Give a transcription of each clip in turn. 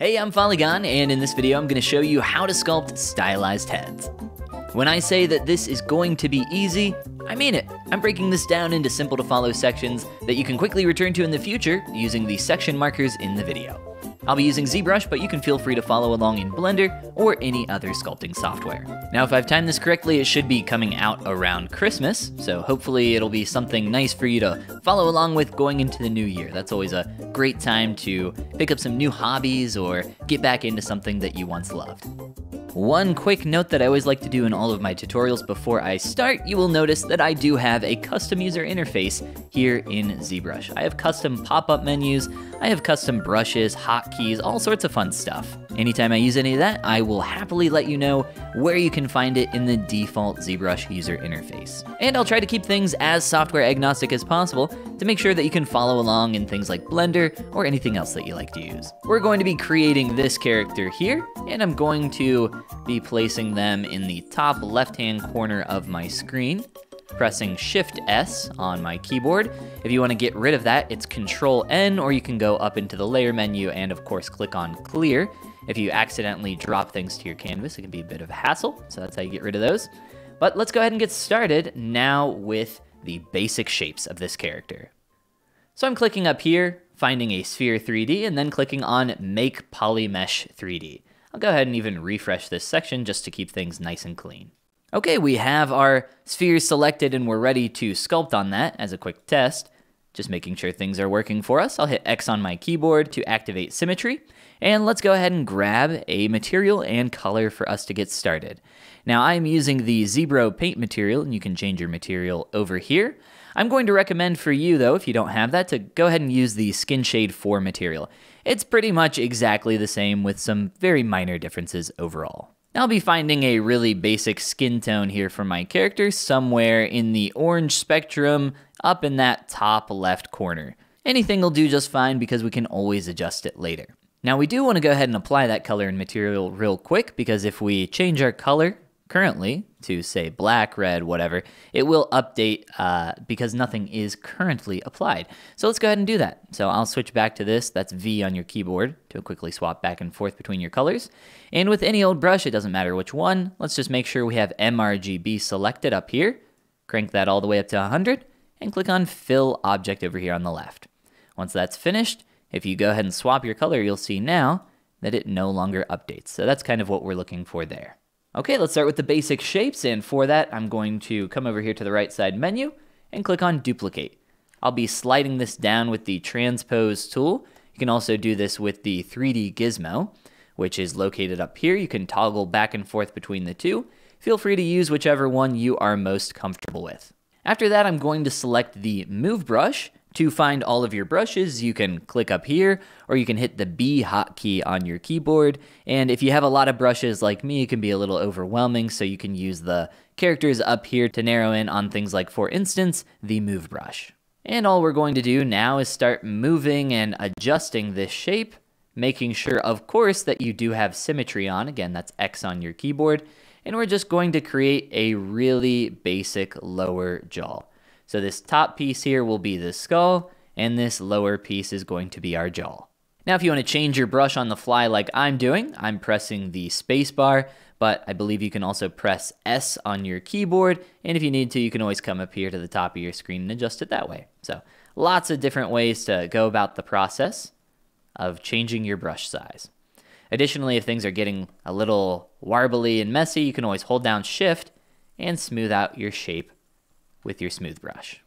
Hey, I'm Follygon, and in this video I'm going to show you how to sculpt stylized heads. When I say that this is going to be easy, I mean it. I'm breaking this down into simple to follow sections that you can quickly return to in the future using the section markers in the video. I'll be using ZBrush, but you can feel free to follow along in Blender or any other sculpting software. Now, if I've timed this correctly, it should be coming out around Christmas, so hopefully it'll be something nice for you to follow along with going into the new year. That's always a great time to pick up some new hobbies or get back into something that you once loved. One quick note that I always like to do in all of my tutorials before I start, you will notice that I do have a custom user interface here in ZBrush. I have custom pop-up menus, I have custom brushes, hotkeys, all sorts of fun stuff. Anytime I use any of that, I will happily let you know where you can find it in the default ZBrush user interface. And I'll try to keep things as software agnostic as possible to make sure that you can follow along in things like Blender or anything else that you like to use. We're going to be creating this character here, and I'm going to be placing them in the top left-hand corner of my screen pressing Shift S on my keyboard. If you want to get rid of that, it's Control N, or you can go up into the layer menu and of course click on clear. If you accidentally drop things to your canvas, it can be a bit of a hassle, so that's how you get rid of those. But let's go ahead and get started now with the basic shapes of this character. So I'm clicking up here, finding a sphere 3D, and then clicking on Make Polymesh 3D. I'll go ahead and even refresh this section just to keep things nice and clean. Okay, we have our sphere selected and we're ready to sculpt on that as a quick test. Just making sure things are working for us. I'll hit X on my keyboard to activate symmetry. And let's go ahead and grab a material and color for us to get started. Now I'm using the Zebro paint material and you can change your material over here. I'm going to recommend for you though, if you don't have that, to go ahead and use the Skin Shade 4 material. It's pretty much exactly the same with some very minor differences overall. I'll be finding a really basic skin tone here for my character somewhere in the orange spectrum up in that top left corner. Anything will do just fine because we can always adjust it later. Now we do want to go ahead and apply that color and material real quick because if we change our color currently to say black, red, whatever, it will update uh, because nothing is currently applied. So let's go ahead and do that. So I'll switch back to this. That's V on your keyboard to quickly swap back and forth between your colors. And with any old brush, it doesn't matter which one. Let's just make sure we have MRGB selected up here. Crank that all the way up to 100 and click on Fill Object over here on the left. Once that's finished, if you go ahead and swap your color, you'll see now that it no longer updates. So that's kind of what we're looking for there. Okay, let's start with the basic shapes, and for that, I'm going to come over here to the right side menu and click on Duplicate. I'll be sliding this down with the Transpose tool. You can also do this with the 3D Gizmo, which is located up here. You can toggle back and forth between the two. Feel free to use whichever one you are most comfortable with. After that, I'm going to select the Move brush to find all of your brushes, you can click up here or you can hit the B hotkey on your keyboard. And if you have a lot of brushes like me, it can be a little overwhelming, so you can use the characters up here to narrow in on things like, for instance, the move brush. And all we're going to do now is start moving and adjusting this shape, making sure, of course, that you do have symmetry on. Again, that's X on your keyboard. And we're just going to create a really basic lower jaw. So this top piece here will be the skull, and this lower piece is going to be our jaw. Now if you want to change your brush on the fly like I'm doing, I'm pressing the space bar, but I believe you can also press S on your keyboard, and if you need to, you can always come up here to the top of your screen and adjust it that way. So lots of different ways to go about the process of changing your brush size. Additionally, if things are getting a little warbly and messy, you can always hold down shift and smooth out your shape with your smooth brush.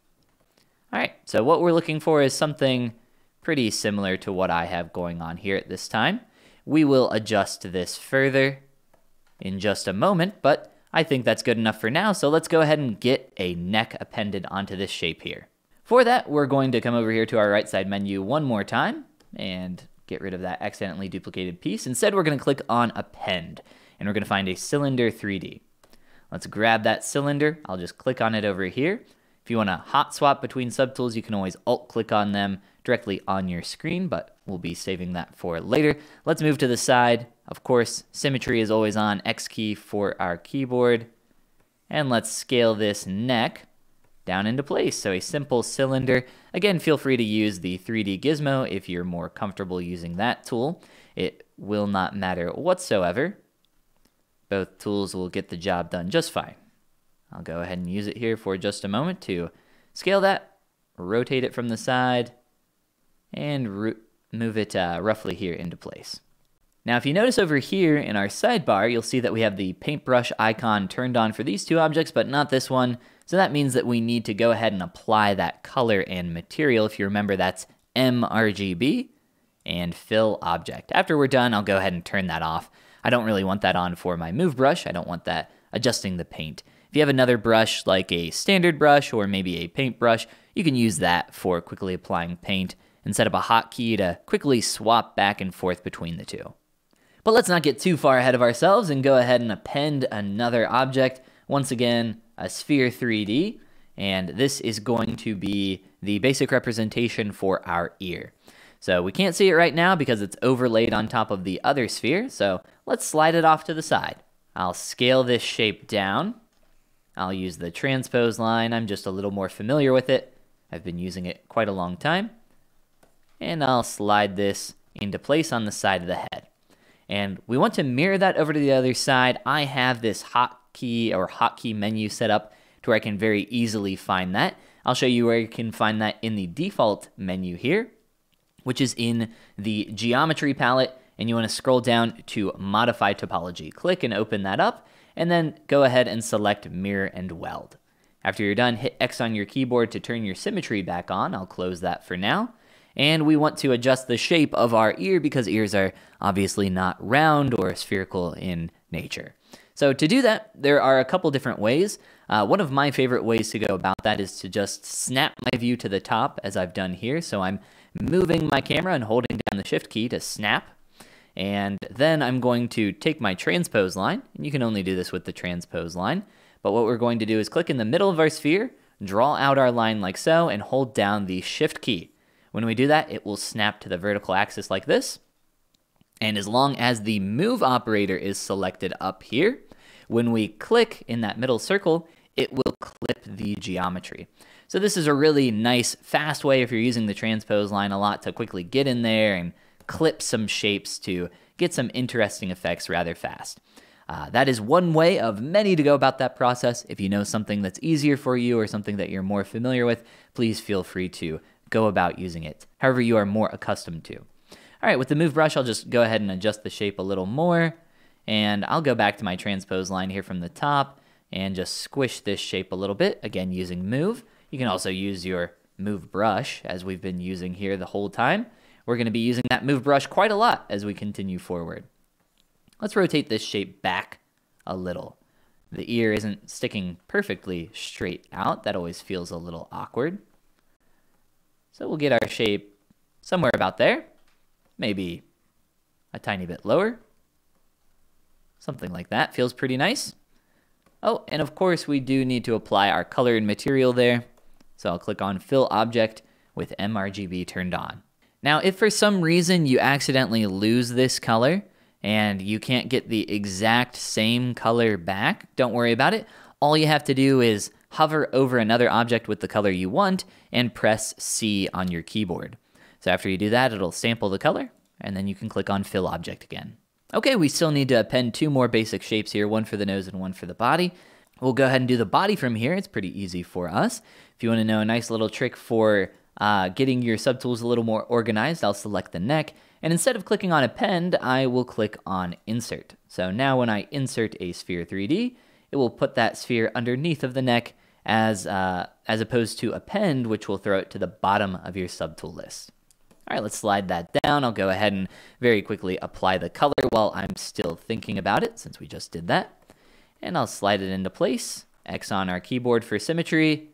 All right, so what we're looking for is something pretty similar to what I have going on here at this time. We will adjust this further in just a moment, but I think that's good enough for now, so let's go ahead and get a neck appended onto this shape here. For that, we're going to come over here to our right side menu one more time and get rid of that accidentally duplicated piece. Instead, we're going to click on Append, and we're going to find a cylinder 3D. Let's grab that cylinder. I'll just click on it over here. If you want to hot swap between subtools, you can always alt click on them directly on your screen, but we'll be saving that for later. Let's move to the side. Of course, symmetry is always on X key for our keyboard. And let's scale this neck down into place. So a simple cylinder. Again, feel free to use the 3D Gizmo if you're more comfortable using that tool. it will not matter whatsoever. Both tools will get the job done just fine. I'll go ahead and use it here for just a moment to scale that, rotate it from the side, and move it uh, roughly here into place. Now, if you notice over here in our sidebar, you'll see that we have the paintbrush icon turned on for these two objects, but not this one. So that means that we need to go ahead and apply that color and material. If you remember, that's MRGB and fill object. After we're done, I'll go ahead and turn that off. I don't really want that on for my move brush. I don't want that adjusting the paint. If you have another brush like a standard brush or maybe a paint brush, you can use that for quickly applying paint and set up a hotkey to quickly swap back and forth between the two. But let's not get too far ahead of ourselves and go ahead and append another object. Once again, a sphere 3D, and this is going to be the basic representation for our ear. So we can't see it right now because it's overlaid on top of the other sphere, so let's slide it off to the side. I'll scale this shape down. I'll use the transpose line, I'm just a little more familiar with it. I've been using it quite a long time. And I'll slide this into place on the side of the head. And we want to mirror that over to the other side. I have this hotkey or hotkey menu set up to where I can very easily find that. I'll show you where you can find that in the default menu here, which is in the geometry palette. And you want to scroll down to modify topology. Click and open that up, and then go ahead and select mirror and weld. After you're done, hit X on your keyboard to turn your symmetry back on. I'll close that for now. And we want to adjust the shape of our ear because ears are obviously not round or spherical in nature. So to do that, there are a couple different ways. Uh, one of my favorite ways to go about that is to just snap my view to the top as I've done here. So I'm moving my camera and holding down the shift key to snap. And then I'm going to take my transpose line, and you can only do this with the transpose line. But what we're going to do is click in the middle of our sphere, draw out our line like so, and hold down the shift key. When we do that, it will snap to the vertical axis like this. And as long as the move operator is selected up here, when we click in that middle circle, it will clip the geometry. So this is a really nice, fast way if you're using the transpose line a lot to quickly get in there and clip some shapes to get some interesting effects rather fast. Uh, that is one way of many to go about that process. If you know something that's easier for you or something that you're more familiar with, please feel free to go about using it, however you are more accustomed to. All right, with the move brush, I'll just go ahead and adjust the shape a little more. And I'll go back to my transpose line here from the top and just squish this shape a little bit, again using move. You can also use your move brush as we've been using here the whole time. We're going to be using that move brush quite a lot as we continue forward. Let's rotate this shape back a little. The ear isn't sticking perfectly straight out. That always feels a little awkward. So we'll get our shape somewhere about there, maybe a tiny bit lower. Something like that feels pretty nice. Oh, and of course we do need to apply our color and material there. So I'll click on Fill Object with mRGB turned on. Now, if for some reason you accidentally lose this color and you can't get the exact same color back, don't worry about it. All you have to do is hover over another object with the color you want, and press C on your keyboard. So after you do that, it'll sample the color, and then you can click on Fill Object again. Okay, we still need to append two more basic shapes here, one for the nose and one for the body. We'll go ahead and do the body from here. It's pretty easy for us. If you want to know a nice little trick for uh, getting your subtools a little more organized, I'll select the neck. And instead of clicking on Append, I will click on Insert. So now when I insert a Sphere 3D, it will put that sphere underneath of the neck as, uh, as opposed to append, which will throw it to the bottom of your subtool list. All right, let's slide that down. I'll go ahead and very quickly apply the color while I'm still thinking about it, since we just did that. And I'll slide it into place, X on our keyboard for symmetry,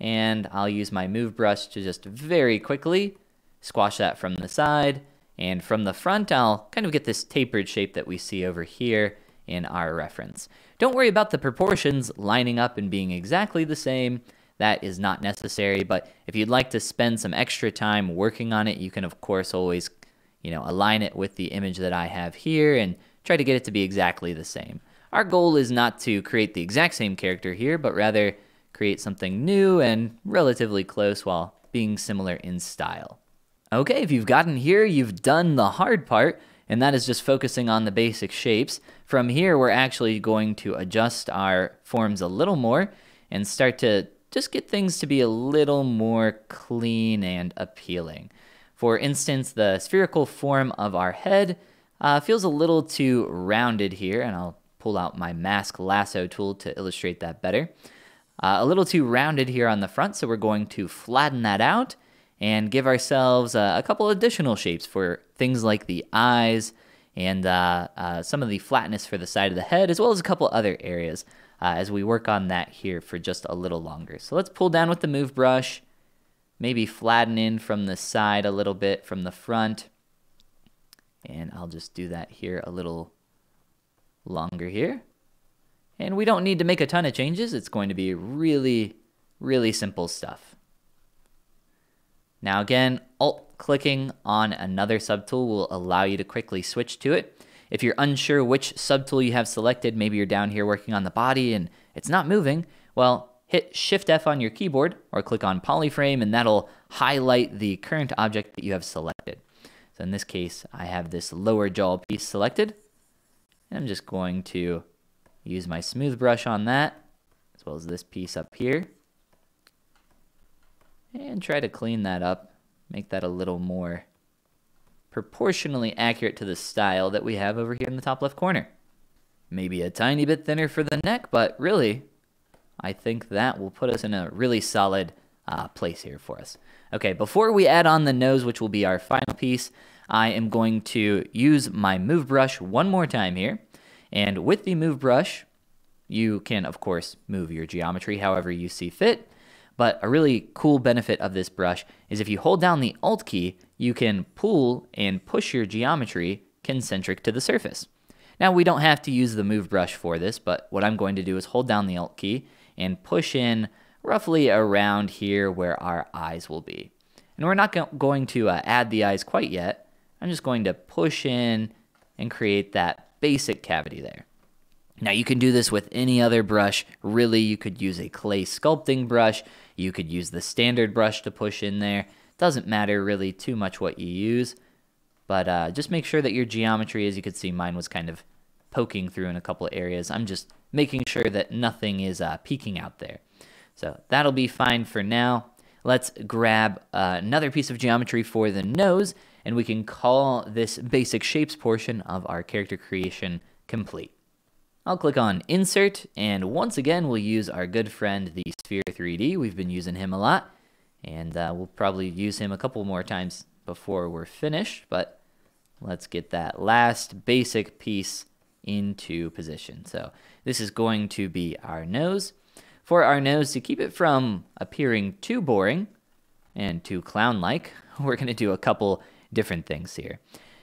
and I'll use my move brush to just very quickly squash that from the side. And from the front, I'll kind of get this tapered shape that we see over here in our reference. Don't worry about the proportions lining up and being exactly the same. That is not necessary, but if you'd like to spend some extra time working on it, you can of course always, you know, align it with the image that I have here and try to get it to be exactly the same. Our goal is not to create the exact same character here, but rather create something new and relatively close while being similar in style. Okay, if you've gotten here, you've done the hard part, and that is just focusing on the basic shapes. From here, we're actually going to adjust our forms a little more and start to just get things to be a little more clean and appealing. For instance, the spherical form of our head uh, feels a little too rounded here, and I'll pull out my mask lasso tool to illustrate that better. Uh, a little too rounded here on the front, so we're going to flatten that out and give ourselves uh, a couple additional shapes for things like the eyes and uh, uh, some of the flatness for the side of the head, as well as a couple other areas uh, as we work on that here for just a little longer. So let's pull down with the move brush, maybe flatten in from the side a little bit from the front. And I'll just do that here a little longer here. And we don't need to make a ton of changes. It's going to be really, really simple stuff. Now again, Alt clicking on another subtool will allow you to quickly switch to it. If you're unsure which subtool you have selected, maybe you're down here working on the body and it's not moving, well, hit Shift F on your keyboard or click on Polyframe and that'll highlight the current object that you have selected. So in this case, I have this lower jaw piece selected. And I'm just going to use my smooth brush on that, as well as this piece up here and try to clean that up, make that a little more proportionally accurate to the style that we have over here in the top left corner. Maybe a tiny bit thinner for the neck, but really, I think that will put us in a really solid uh, place here for us. Okay, before we add on the nose, which will be our final piece, I am going to use my move brush one more time here. And with the move brush, you can, of course, move your geometry however you see fit. But a really cool benefit of this brush is if you hold down the Alt key, you can pull and push your geometry concentric to the surface. Now we don't have to use the move brush for this, but what I'm going to do is hold down the Alt key and push in roughly around here where our eyes will be. And we're not go going to uh, add the eyes quite yet. I'm just going to push in and create that basic cavity there. Now you can do this with any other brush. Really, you could use a clay sculpting brush. You could use the standard brush to push in there. Doesn't matter really too much what you use, but uh, just make sure that your geometry, as you could see, mine was kind of poking through in a couple areas. I'm just making sure that nothing is uh, peeking out there. So that'll be fine for now. Let's grab uh, another piece of geometry for the nose, and we can call this basic shapes portion of our character creation complete. I'll click on Insert, and once again, we'll use our good friend, the Sphere 3D. We've been using him a lot, and uh, we'll probably use him a couple more times before we're finished, but let's get that last basic piece into position. So this is going to be our nose. For our nose, to keep it from appearing too boring and too clown-like, we're going to do a couple different things here.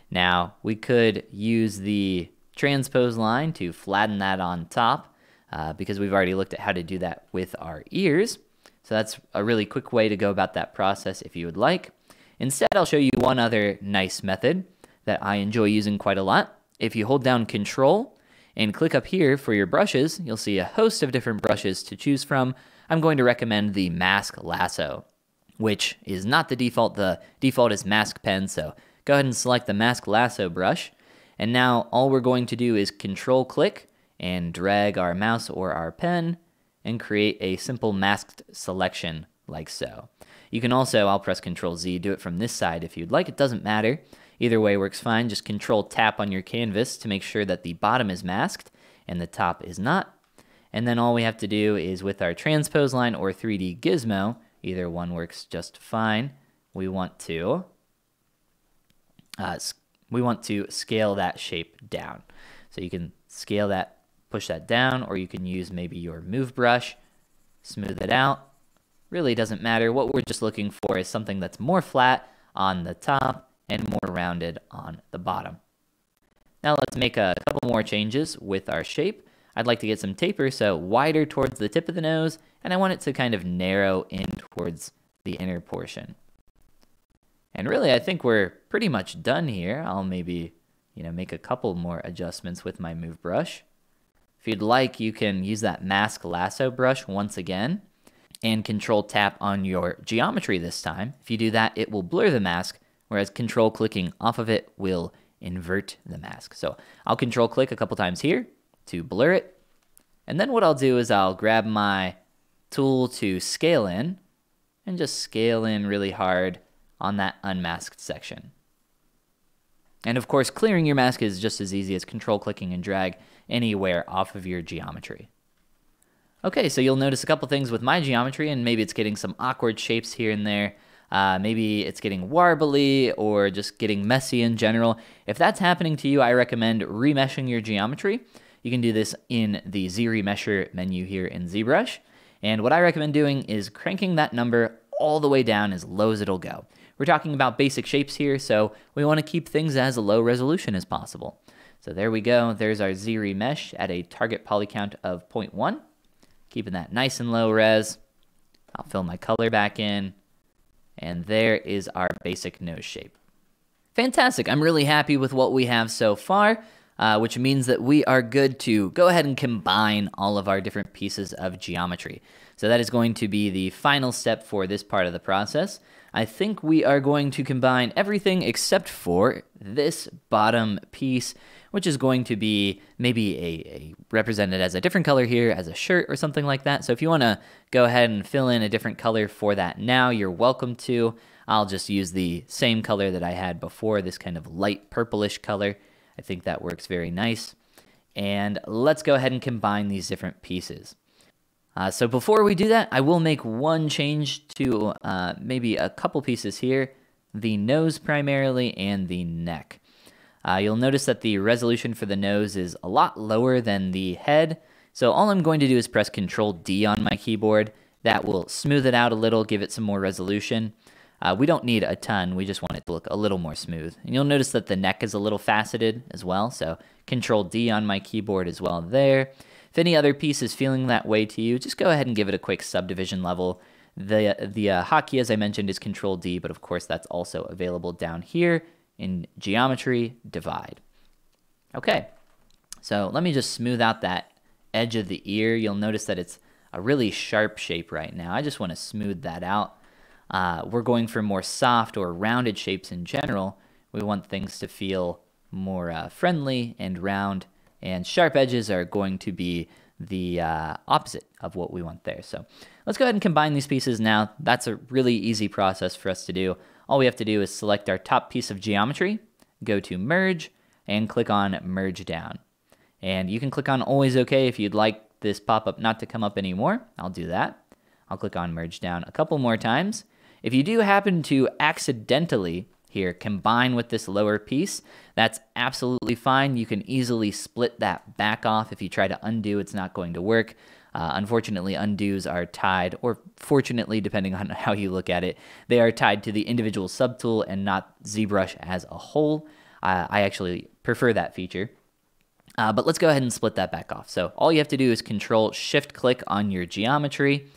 Now, we could use the transpose line to flatten that on top uh, because we've already looked at how to do that with our ears. So that's a really quick way to go about that process if you would like. Instead, I'll show you one other nice method that I enjoy using quite a lot. If you hold down Control and click up here for your brushes, you'll see a host of different brushes to choose from. I'm going to recommend the Mask Lasso, which is not the default. The default is Mask Pen, so go ahead and select the Mask Lasso brush. And now all we're going to do is control click and drag our mouse or our pen and create a simple masked selection like so. You can also, I'll press Control Z, do it from this side if you'd like, it doesn't matter. Either way works fine, just Control tap on your canvas to make sure that the bottom is masked and the top is not. And then all we have to do is with our transpose line or 3D gizmo, either one works just fine, we want to uh, we want to scale that shape down. So you can scale that, push that down, or you can use maybe your move brush, smooth it out. Really doesn't matter. What we're just looking for is something that's more flat on the top and more rounded on the bottom. Now let's make a couple more changes with our shape. I'd like to get some taper, so wider towards the tip of the nose, and I want it to kind of narrow in towards the inner portion. And really, I think we're pretty much done here. I'll maybe, you know, make a couple more adjustments with my move brush. If you'd like, you can use that mask lasso brush once again and control tap on your geometry this time. If you do that, it will blur the mask, whereas control clicking off of it will invert the mask. So I'll control click a couple times here to blur it. And then what I'll do is I'll grab my tool to scale in and just scale in really hard on that unmasked section. And of course, clearing your mask is just as easy as control clicking and drag anywhere off of your geometry. Okay, so you'll notice a couple things with my geometry, and maybe it's getting some awkward shapes here and there. Uh, maybe it's getting warbly or just getting messy in general. If that's happening to you, I recommend remeshing your geometry. You can do this in the Z Remesher menu here in ZBrush. And what I recommend doing is cranking that number all the way down as low as it'll go. We're talking about basic shapes here, so we want to keep things as low resolution as possible. So there we go. There's our Z Remesh at a target poly count of 0.1. Keeping that nice and low res. I'll fill my color back in. And there is our basic nose shape. Fantastic. I'm really happy with what we have so far, uh, which means that we are good to go ahead and combine all of our different pieces of geometry. So that is going to be the final step for this part of the process. I think we are going to combine everything except for this bottom piece, which is going to be maybe a, a, represented as a different color here as a shirt or something like that. So if you want to go ahead and fill in a different color for that now, you're welcome to. I'll just use the same color that I had before, this kind of light purplish color. I think that works very nice. And let's go ahead and combine these different pieces. Uh, so before we do that, I will make one change to uh, maybe a couple pieces here, the nose primarily and the neck. Uh, you'll notice that the resolution for the nose is a lot lower than the head. So all I'm going to do is press Control D on my keyboard. That will smooth it out a little, give it some more resolution. Uh, we don't need a ton, we just want it to look a little more smooth. And you'll notice that the neck is a little faceted as well, so Control D on my keyboard as well there. If any other piece is feeling that way to you, just go ahead and give it a quick subdivision level. The, the uh, hotkey, as I mentioned, is Control D, but of course that's also available down here in Geometry Divide. Okay, so let me just smooth out that edge of the ear. You'll notice that it's a really sharp shape right now. I just want to smooth that out. Uh, we're going for more soft or rounded shapes in general. We want things to feel more uh, friendly and round and sharp edges are going to be the uh, opposite of what we want there. So let's go ahead and combine these pieces now. That's a really easy process for us to do. All we have to do is select our top piece of geometry, go to merge, and click on merge down. And you can click on always OK if you'd like this pop-up not to come up anymore. I'll do that. I'll click on merge down a couple more times. If you do happen to accidentally here combine with this lower piece, that's absolutely fine. You can easily split that back off. If you try to undo, it's not going to work. Uh, unfortunately, undos are tied, or fortunately, depending on how you look at it, they are tied to the individual subtool and not ZBrush as a whole. Uh, I actually prefer that feature. Uh, but let's go ahead and split that back off. So all you have to do is Control Shift click on your geometry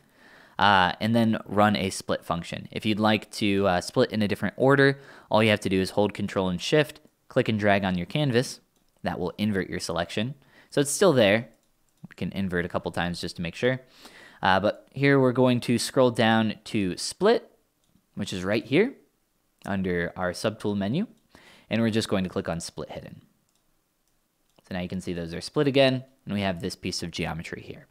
uh, and then run a split function. If you'd like to uh, split in a different order, all you have to do is hold Control and Shift, click and drag on your canvas. That will invert your selection. So it's still there. We can invert a couple times just to make sure. Uh, but here we're going to scroll down to Split, which is right here under our subtool menu. And we're just going to click on Split Hidden. So now you can see those are split again, and we have this piece of geometry here.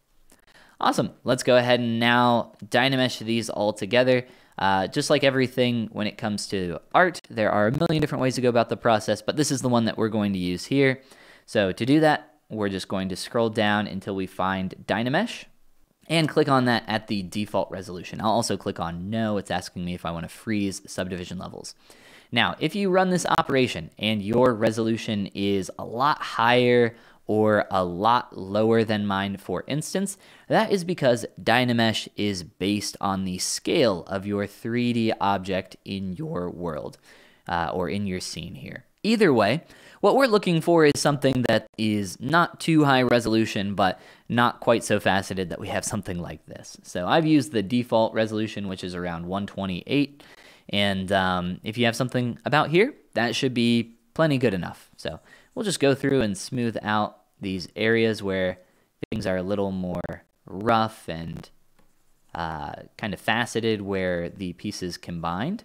Awesome. Let's go ahead and now Dynamesh these all together. Uh, just like everything when it comes to art, there are a million different ways to go about the process, but this is the one that we're going to use here. So to do that, we're just going to scroll down until we find Dynamesh and click on that at the default resolution. I'll also click on no. It's asking me if I want to freeze subdivision levels. Now, if you run this operation and your resolution is a lot higher or a lot lower than mine, for instance, that is because Dynamesh is based on the scale of your 3D object in your world uh, or in your scene here. Either way, what we're looking for is something that is not too high resolution, but not quite so faceted that we have something like this. So I've used the default resolution, which is around 128. And um, if you have something about here, that should be plenty good enough. So we'll just go through and smooth out these areas where things are a little more rough and uh, kind of faceted where the pieces combined.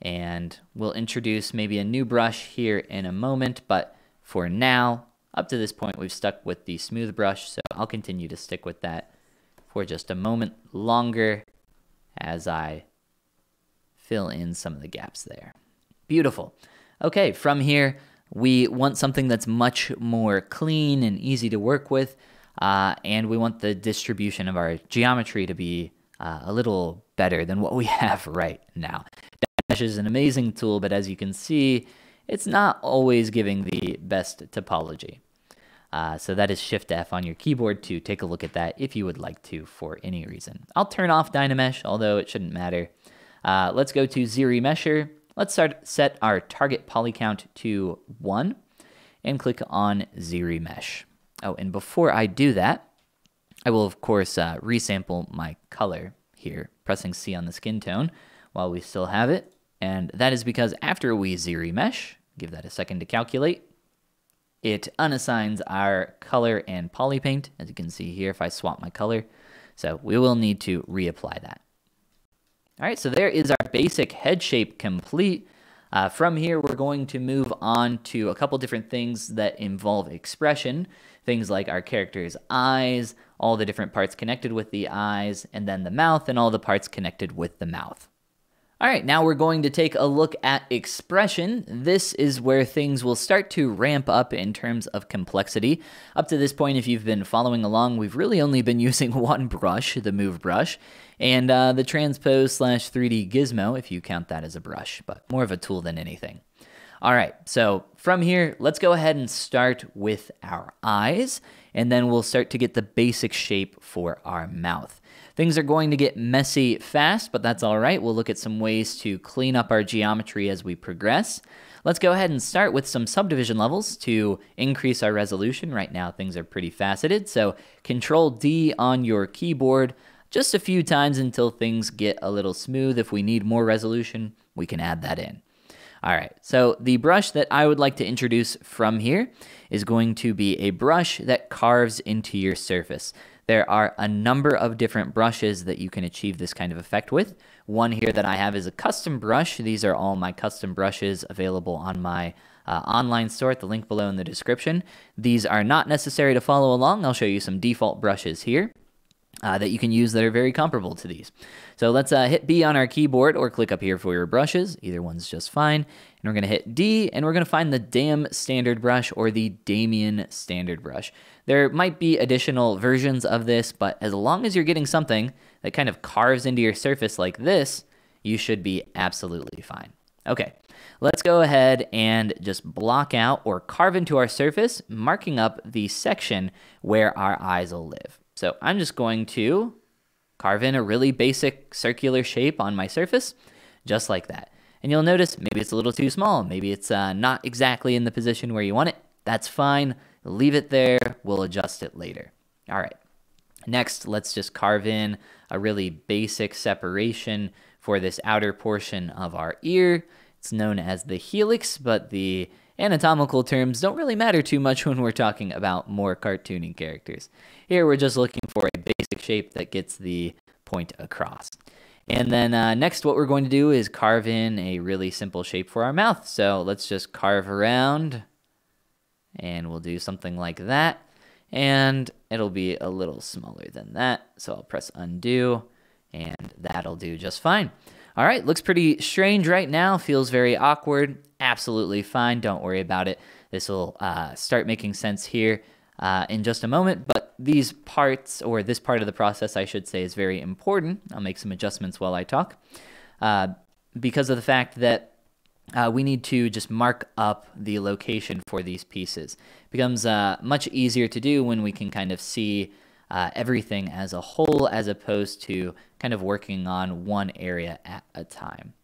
And we'll introduce maybe a new brush here in a moment, but for now, up to this point, we've stuck with the smooth brush, so I'll continue to stick with that for just a moment longer as I fill in some of the gaps there. Beautiful. Okay, from here, we want something that's much more clean and easy to work with, uh, and we want the distribution of our geometry to be uh, a little better than what we have right now. Dash is an amazing tool, but as you can see, it's not always giving the best topology. Uh, so that is Shift F on your keyboard to take a look at that if you would like to for any reason. I'll turn off Dynamesh, although it shouldn't matter. Uh, let's go to ZRemesher. Let's start set our target poly count to 1 and click on ZRemesh. Oh, and before I do that, I will of course uh, resample my color here, pressing C on the skin tone while we still have it. And that is because after we ZRemesh, give that a second to calculate, it unassigns our color and poly paint, as you can see here if I swap my color. So we will need to reapply that. All right, so there is our basic head shape complete. Uh, from here, we're going to move on to a couple different things that involve expression. Things like our character's eyes, all the different parts connected with the eyes, and then the mouth and all the parts connected with the mouth. All right, now we're going to take a look at expression. This is where things will start to ramp up in terms of complexity. Up to this point, if you've been following along, we've really only been using one brush, the move brush, and uh, the transpose slash 3D gizmo, if you count that as a brush, but more of a tool than anything. All right, so from here, let's go ahead and start with our eyes, and then we'll start to get the basic shape for our mouth. Things are going to get messy fast, but that's all right. We'll look at some ways to clean up our geometry as we progress. Let's go ahead and start with some subdivision levels to increase our resolution. Right now, things are pretty faceted, so Control D on your keyboard just a few times until things get a little smooth. If we need more resolution, we can add that in. All right, so the brush that I would like to introduce from here is going to be a brush that carves into your surface. There are a number of different brushes that you can achieve this kind of effect with. One here that I have is a custom brush. These are all my custom brushes available on my uh, online store at the link below in the description. These are not necessary to follow along. I'll show you some default brushes here. Uh, that you can use that are very comparable to these. So let's uh, hit B on our keyboard or click up here for your brushes. Either one's just fine. And we're going to hit D and we're going to find the DAM standard brush or the Damien standard brush. There might be additional versions of this, but as long as you're getting something that kind of carves into your surface like this, you should be absolutely fine. Okay, let's go ahead and just block out or carve into our surface, marking up the section where our eyes will live. So I'm just going to carve in a really basic circular shape on my surface, just like that. And you'll notice maybe it's a little too small, maybe it's uh, not exactly in the position where you want it. That's fine. Leave it there. We'll adjust it later. All right. Next, let's just carve in a really basic separation for this outer portion of our ear. It's known as the helix, but the anatomical terms don't really matter too much when we're talking about more cartoony characters. Here we're just looking for a basic shape that gets the point across. And then uh, next what we're going to do is carve in a really simple shape for our mouth. So let's just carve around and we'll do something like that. And it'll be a little smaller than that. So I'll press undo and that'll do just fine. All right, looks pretty strange right now. Feels very awkward. Absolutely fine. Don't worry about it. This will uh, start making sense here uh, in just a moment. But these parts, or this part of the process, I should say, is very important. I'll make some adjustments while I talk. Uh, because of the fact that uh, we need to just mark up the location for these pieces. It becomes uh, much easier to do when we can kind of see uh, everything as a whole as opposed to kind of working on one area at a time.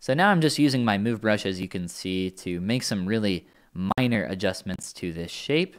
So now I'm just using my move brush as you can see to make some really minor adjustments to this shape.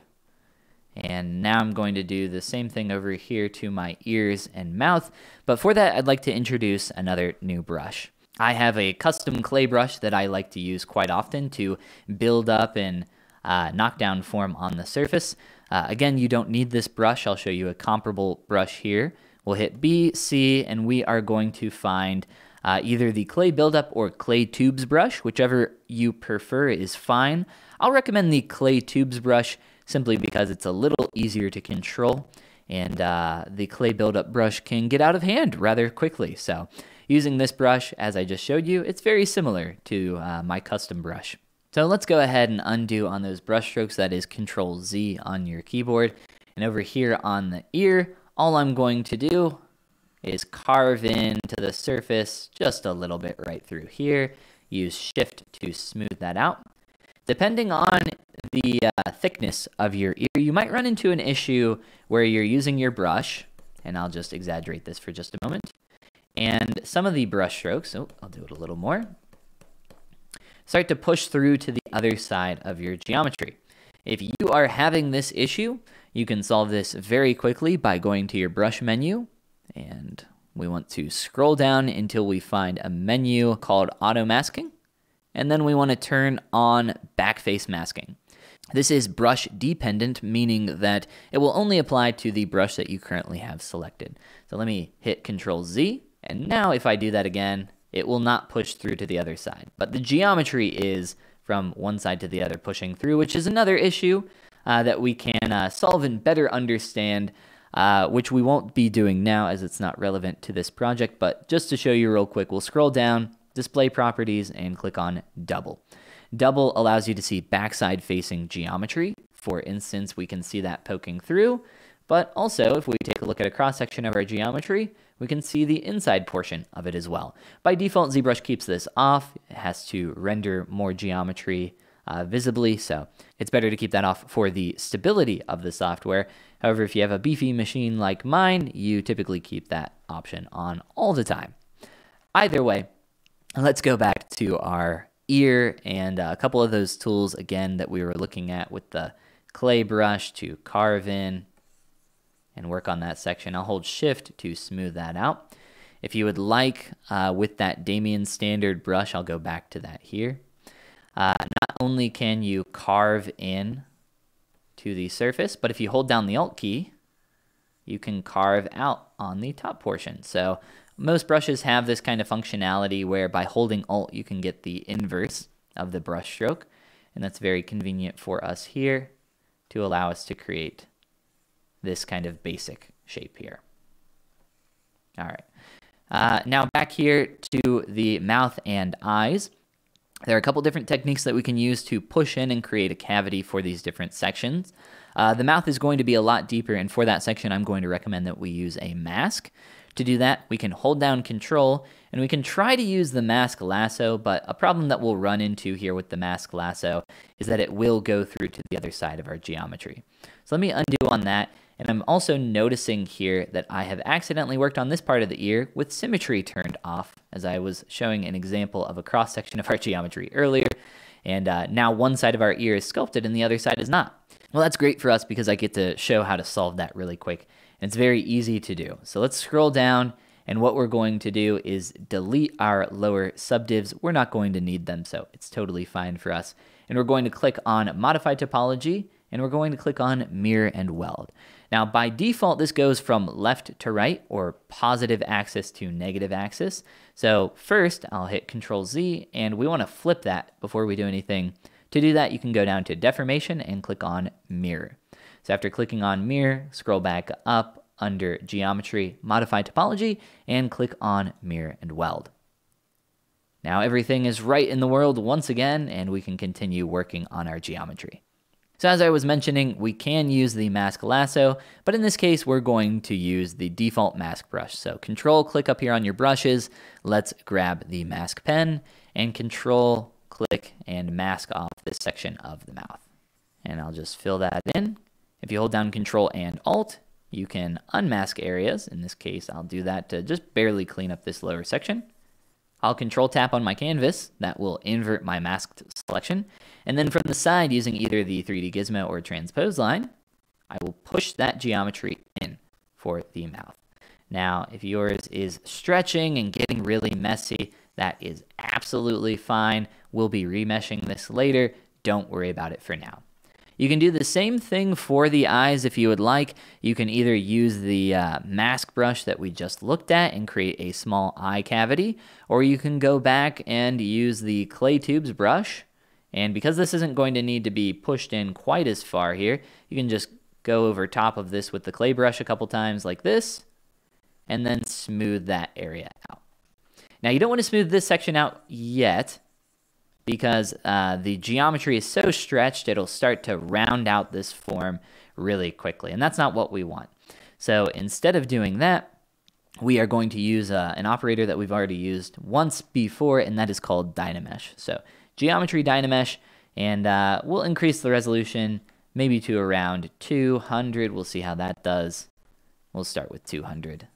And now I'm going to do the same thing over here to my ears and mouth. But for that, I'd like to introduce another new brush. I have a custom clay brush that I like to use quite often to build up and uh, knockdown form on the surface. Uh, again, you don't need this brush. I'll show you a comparable brush here. We'll hit B, C, and we are going to find Uh, either the clay buildup or clay tubes brush, whichever you prefer is fine. I'll recommend the clay tubes brush simply because it's a little easier to control and uh, the clay buildup brush can get out of hand rather quickly. So using this brush, as I just showed you, it's very similar to uh, my custom brush. So let's go ahead and undo on those brush strokes. That is Control Z on your keyboard. And over here on the ear, all I'm going to do is carve into the surface just a little bit right through here. Use Shift to smooth that out. Depending on the uh, thickness of your ear, you might run into an issue where you're using your brush, and I'll just exaggerate this for just a moment, and some of the brush strokes, oh, I'll do it a little more, start to push through to the other side of your geometry. If you are having this issue, you can solve this very quickly by going to your brush menu, and we want to scroll down until we find a menu called auto masking and then we want to turn on backface masking. This is brush dependent, meaning that it will only apply to the brush that you currently have selected. So let me hit Control Z, and now if I do that again, it will not push through to the other side. But the geometry is from one side to the other pushing through, which is another issue uh, that we can uh, solve and better understand, uh, which we won't be doing now as it's not relevant to this project. But just to show you real quick, we'll scroll down display properties, and click on double. Double allows you to see backside facing geometry. For instance, we can see that poking through, but also if we take a look at a cross section of our geometry, we can see the inside portion of it as well. By default, ZBrush keeps this off. It has to render more geometry uh, visibly, so it's better to keep that off for the stability of the software. However, if you have a beefy machine like mine, you typically keep that option on all the time. Either way, let's go back to our ear and a couple of those tools again that we were looking at with the clay brush to carve in and work on that section. I'll hold shift to smooth that out. If you would like, uh, with that Damien standard brush, I'll go back to that here. Uh, not only can you carve in to the surface, but if you hold down the Alt key, you can carve out on the top portion. So most brushes have this kind of functionality where by holding Alt you can get the inverse of the brush stroke and that's very convenient for us here to allow us to create this kind of basic shape here. All right. Uh, now back here to the mouth and eyes. There are a couple different techniques that we can use to push in and create a cavity for these different sections. Uh, the mouth is going to be a lot deeper, and for that section, I'm going to recommend that we use a mask. To do that, we can hold down control and we can try to use the mask lasso, but a problem that we'll run into here with the mask lasso is that it will go through to the other side of our geometry. So let me undo on that. And I'm also noticing here that I have accidentally worked on this part of the ear with symmetry turned off, as I was showing an example of a cross section of our geometry earlier. And uh, now one side of our ear is sculpted and the other side is not. Well, that's great for us because I get to show how to solve that really quick. And it's very easy to do. So let's scroll down and what we're going to do is delete our lower subdivs. We're not going to need them, so it's totally fine for us. And we're going to click on Modify Topology, and we're going to click on Mirror and Weld. Now, by default, this goes from left to right, or positive axis to negative axis. So first, I'll hit Control Z, and we want to flip that before we do anything. To do that, you can go down to Deformation and click on Mirror. So after clicking on mirror, scroll back up under geometry, modify topology, and click on mirror and weld. Now everything is right in the world once again, and we can continue working on our geometry. So as I was mentioning, we can use the mask lasso, but in this case, we're going to use the default mask brush. So control click up here on your brushes. Let's grab the mask pen and control click and mask off this section of the mouth. And I'll just fill that in if you hold down Control and Alt, you can unmask areas. In this case, I'll do that to just barely clean up this lower section. I'll Control tap on my canvas. That will invert my masked selection. And then from the side, using either the 3D Gizmo or transpose line, I will push that geometry in for the mouth. Now, if yours is stretching and getting really messy, that is absolutely fine. We'll be remeshing this later. Don't worry about it for now. You can do the same thing for the eyes if you would like. You can either use the uh, mask brush that we just looked at and create a small eye cavity, or you can go back and use the clay tubes brush. And because this isn't going to need to be pushed in quite as far here, you can just go over top of this with the clay brush a couple times like this, and then smooth that area out. Now you don't want to smooth this section out yet because uh, the geometry is so stretched, it'll start to round out this form really quickly. And that's not what we want. So instead of doing that, we are going to use uh, an operator that we've already used once before, and that is called Dynamesh. So geometry Dynamesh, and uh, we'll increase the resolution maybe to around 200. We'll see how that does. We'll start with 200.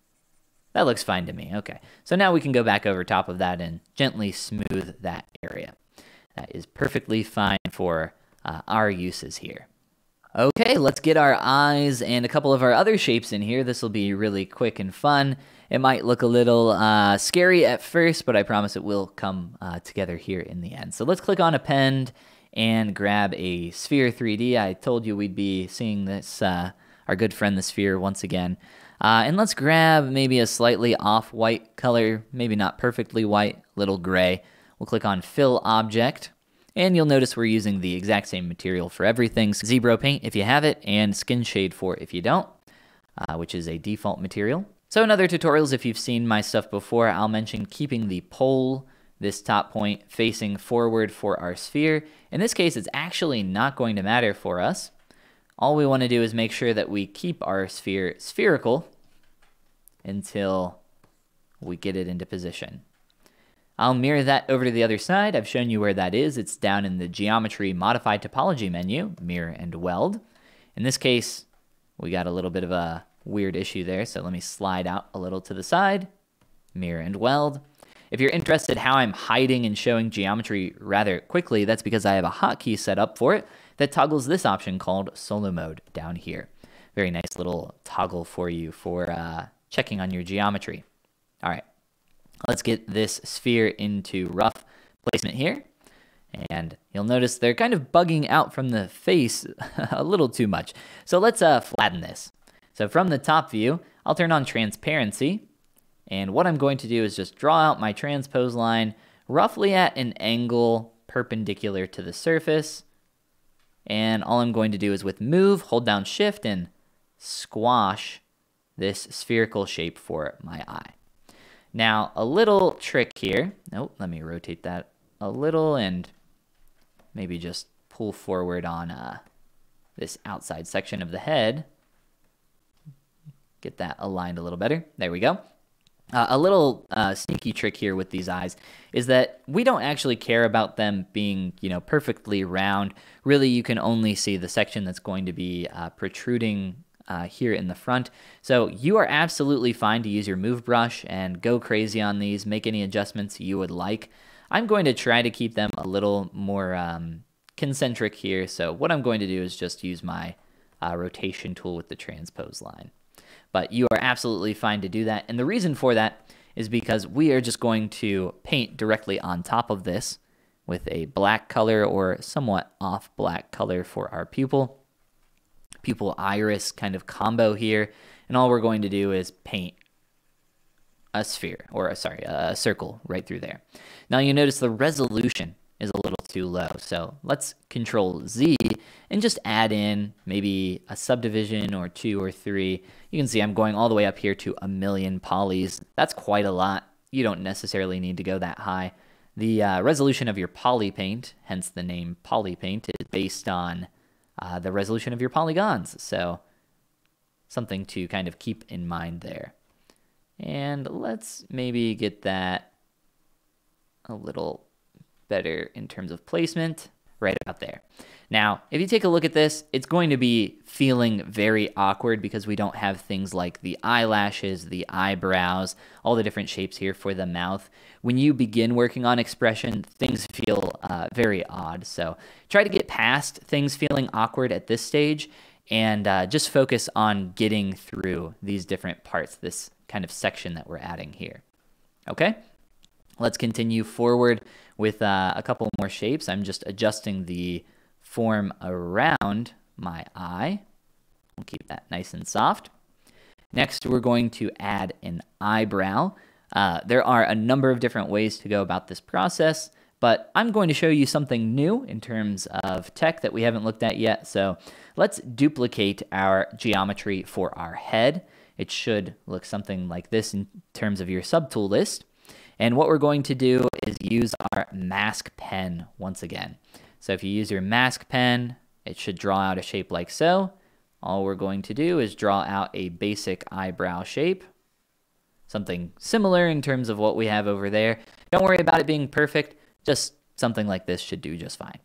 That looks fine to me. Okay. So now we can go back over top of that and gently smooth that area. That is perfectly fine for uh, our uses here. Okay, let's get our eyes and a couple of our other shapes in here. This will be really quick and fun. It might look a little uh, scary at first, but I promise it will come uh, together here in the end. So let's click on Append and grab a Sphere 3D. I told you we'd be seeing this, uh, our good friend the Sphere once again. Uh, and let's grab maybe a slightly off-white color, maybe not perfectly white, little gray. We'll click on Fill Object, and you'll notice we're using the exact same material for everything. ZBrush Paint if you have it, and Skin Shade for if you don't, uh, which is a default material. So in other tutorials, if you've seen my stuff before, I'll mention keeping the pole, this top point, facing forward for our sphere. In this case, it's actually not going to matter for us. All we want to do is make sure that we keep our sphere spherical until we get it into position. I'll mirror that over to the other side. I've shown you where that is. It's down in the Geometry Modify Topology menu, Mirror and Weld. In this case, we got a little bit of a weird issue there, so let me slide out a little to the side, Mirror and Weld. If you're interested how I'm hiding and showing geometry rather quickly, that's because I have a hotkey set up for it that toggles this option called Solo Mode down here. Very nice little toggle for you for uh, checking on your geometry. All right, Let's get this sphere into rough placement here. And you'll notice they're kind of bugging out from the face a little too much. So let's uh, flatten this. So from the top view, I'll turn on transparency. And what I'm going to do is just draw out my transpose line roughly at an angle perpendicular to the surface. And all I'm going to do is with move, hold down shift and squash this spherical shape for my eye. Now, a little trick here. Oh, let me rotate that a little and maybe just pull forward on uh, this outside section of the head. Get that aligned a little better. There we go. Uh, a little uh, sneaky trick here with these eyes is that we don't actually care about them being, you know, perfectly round. Really, you can only see the section that's going to be uh, protruding uh, here in the front. So you are absolutely fine to use your move brush and go crazy on these, make any adjustments you would like. I'm going to try to keep them a little more um, concentric here. So what I'm going to do is just use my uh, rotation tool with the transpose line. But you are absolutely fine to do that. And the reason for that is because we are just going to paint directly on top of this with a black color or somewhat off black color for our pupil pupil iris kind of combo here. And all we're going to do is paint a sphere, or a, sorry, a circle right through there. Now you notice the resolution is a little too low. So let's control Z and just add in maybe a subdivision or two or three. You can see I'm going all the way up here to a million polys. That's quite a lot. You don't necessarily need to go that high. The uh, resolution of your poly paint, hence the name poly paint, is based on uh, the resolution of your polygons. So something to kind of keep in mind there. And let's maybe get that a little better in terms of placement right about there. Now, if you take a look at this, it's going to be feeling very awkward because we don't have things like the eyelashes, the eyebrows, all the different shapes here for the mouth. When you begin working on expression, things feel uh, very odd. So try to get past things feeling awkward at this stage and uh, just focus on getting through these different parts, this kind of section that we're adding here. Okay? Let's continue forward with uh, a couple more shapes. I'm just adjusting the form around my eye. We'll keep that nice and soft. Next, we're going to add an eyebrow. Uh, there are a number of different ways to go about this process, but I'm going to show you something new in terms of tech that we haven't looked at yet. So let's duplicate our geometry for our head. It should look something like this in terms of your subtool list. And what we're going to do is use our mask pen once again. So if you use your mask pen, it should draw out a shape like so. All we're going to do is draw out a basic eyebrow shape something similar in terms of what we have over there. Don't worry about it being perfect, just something like this should do just fine.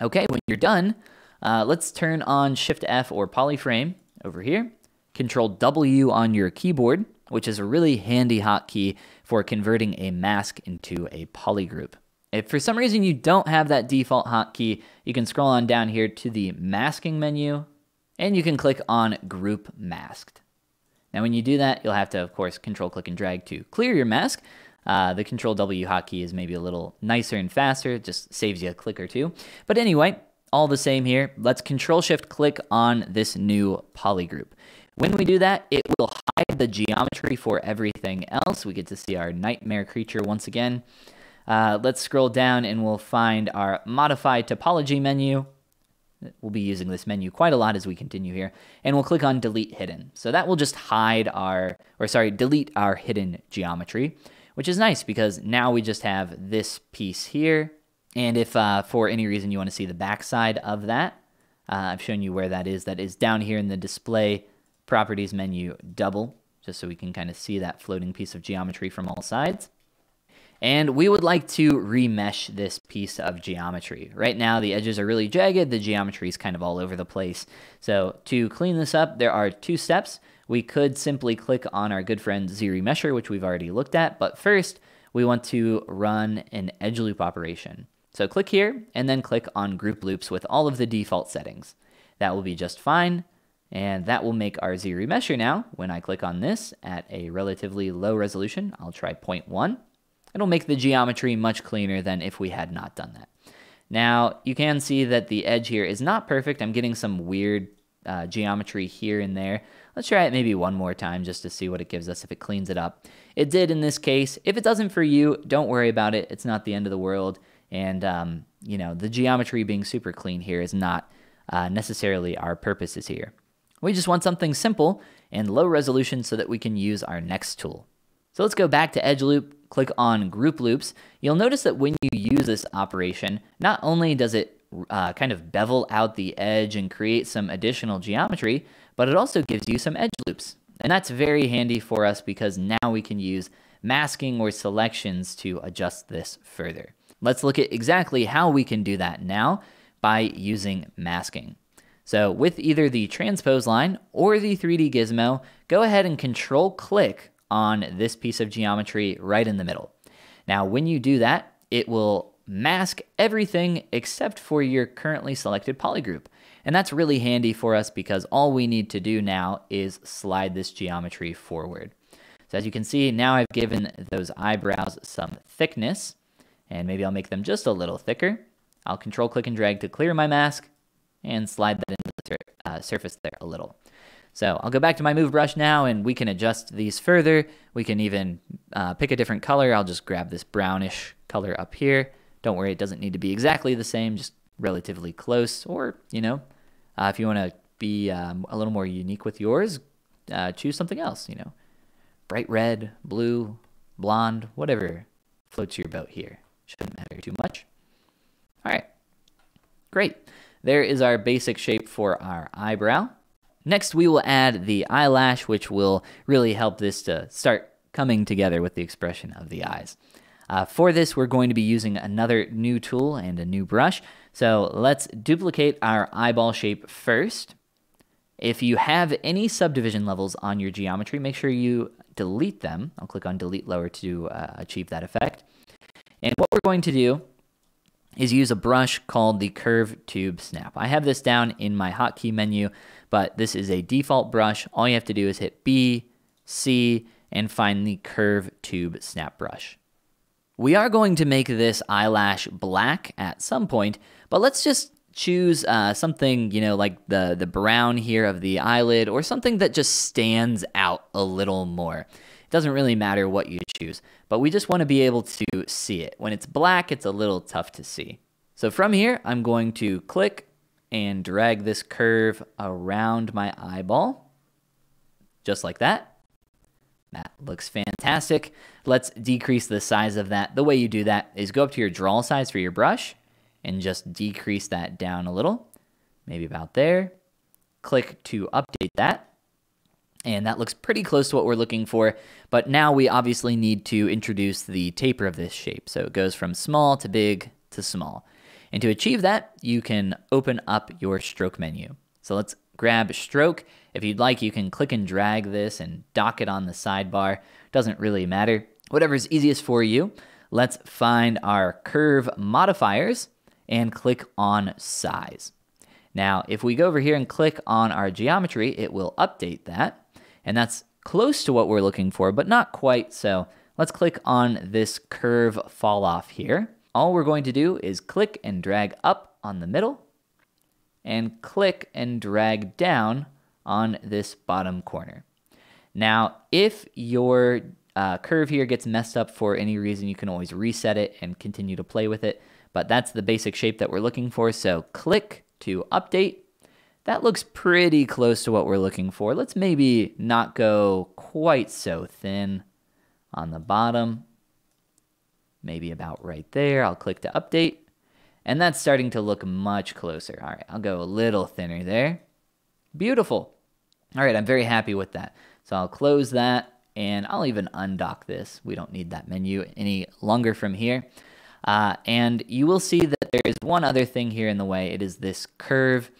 Okay, when you're done, uh, let's turn on Shift F or Polyframe over here. Control W on your keyboard, which is a really handy hotkey for converting a mask into a polygroup. If for some reason you don't have that default hotkey, you can scroll on down here to the masking menu and you can click on Group Masked. Now, when you do that, you'll have to, of course, control click and drag to clear your mask. Uh, the control W hotkey is maybe a little nicer and faster. It just saves you a click or two. But anyway, all the same here. Let's control shift click on this new polygroup. When we do that, it will hide the geometry for everything else. We get to see our nightmare creature once again. Uh, let's scroll down and we'll find our modify topology menu. We'll be using this menu quite a lot as we continue here. And we'll click on delete hidden. So that will just hide our, or sorry, delete our hidden geometry, which is nice because now we just have this piece here. And if uh, for any reason you want to see the backside of that, uh, I've shown you where that is. That is down here in the display properties menu double, just so we can kind of see that floating piece of geometry from all sides. And we would like to remesh this piece of geometry. Right now, the edges are really jagged, the geometry is kind of all over the place. So to clean this up, there are two steps. We could simply click on our good friend ZRemesher, which we've already looked at, but first, we want to run an edge loop operation. So click here, and then click on group loops with all of the default settings. That will be just fine, and that will make our ZRemesher now, when I click on this at a relatively low resolution, I'll try 0.1, It'll make the geometry much cleaner than if we had not done that. Now, you can see that the edge here is not perfect. I'm getting some weird uh, geometry here and there. Let's try it maybe one more time just to see what it gives us if it cleans it up. It did in this case. If it doesn't for you, don't worry about it. It's not the end of the world. And, um, you know, the geometry being super clean here is not uh, necessarily our purposes here. We just want something simple and low resolution so that we can use our next tool. So let's go back to Edge Loop, click on group loops, you'll notice that when you use this operation, not only does it uh, kind of bevel out the edge and create some additional geometry, but it also gives you some edge loops. And that's very handy for us because now we can use masking or selections to adjust this further. Let's look at exactly how we can do that now by using masking. So with either the transpose line or the 3D gizmo, go ahead and control click on this piece of geometry right in the middle. Now, when you do that, it will mask everything except for your currently selected polygroup. And that's really handy for us because all we need to do now is slide this geometry forward. So as you can see, now I've given those eyebrows some thickness, and maybe I'll make them just a little thicker. I'll control click and drag to clear my mask and slide that into the uh, surface there a little. So I'll go back to my move brush now and we can adjust these further. We can even uh, pick a different color. I'll just grab this brownish color up here. Don't worry, it doesn't need to be exactly the same, just relatively close. Or, you know, uh, if you want to be um, a little more unique with yours, uh, choose something else, you know. Bright red, blue, blonde, whatever floats your boat here. Shouldn't matter too much. All right, great. There is our basic shape for our eyebrow. Next, we will add the eyelash, which will really help this to start coming together with the expression of the eyes. Uh, for this, we're going to be using another new tool and a new brush. So let's duplicate our eyeball shape first. If you have any subdivision levels on your geometry, make sure you delete them. I'll click on delete lower to uh, achieve that effect. And what we're going to do is use a brush called the Curve Tube Snap. I have this down in my hotkey menu, but this is a default brush. All you have to do is hit B, C, and find the Curve Tube Snap brush. We are going to make this eyelash black at some point, but let's just choose uh, something, you know, like the, the brown here of the eyelid or something that just stands out a little more. It doesn't really matter what you choose, but we just want to be able to see it. When it's black, it's a little tough to see. So from here, I'm going to click and drag this curve around my eyeball, just like that. That looks fantastic. Let's decrease the size of that. The way you do that is go up to your draw size for your brush and just decrease that down a little, maybe about there. Click to update that. And that looks pretty close to what we're looking for. But now we obviously need to introduce the taper of this shape. So it goes from small to big to small. And to achieve that, you can open up your stroke menu. So let's grab stroke. If you'd like, you can click and drag this and dock it on the sidebar. Doesn't really matter. Whatever's easiest for you. Let's find our curve modifiers and click on size. Now, if we go over here and click on our geometry, it will update that. And that's close to what we're looking for, but not quite. So let's click on this curve fall off here. All we're going to do is click and drag up on the middle and click and drag down on this bottom corner. Now, if your uh, curve here gets messed up for any reason, you can always reset it and continue to play with it. But that's the basic shape that we're looking for. So click to update. That looks pretty close to what we're looking for. Let's maybe not go quite so thin on the bottom. Maybe about right there. I'll click to update. And that's starting to look much closer. All right, I'll go a little thinner there. Beautiful. All right, I'm very happy with that. So I'll close that and I'll even undock this. We don't need that menu any longer from here. Uh, and you will see that there is one other thing here in the way. It is this curve.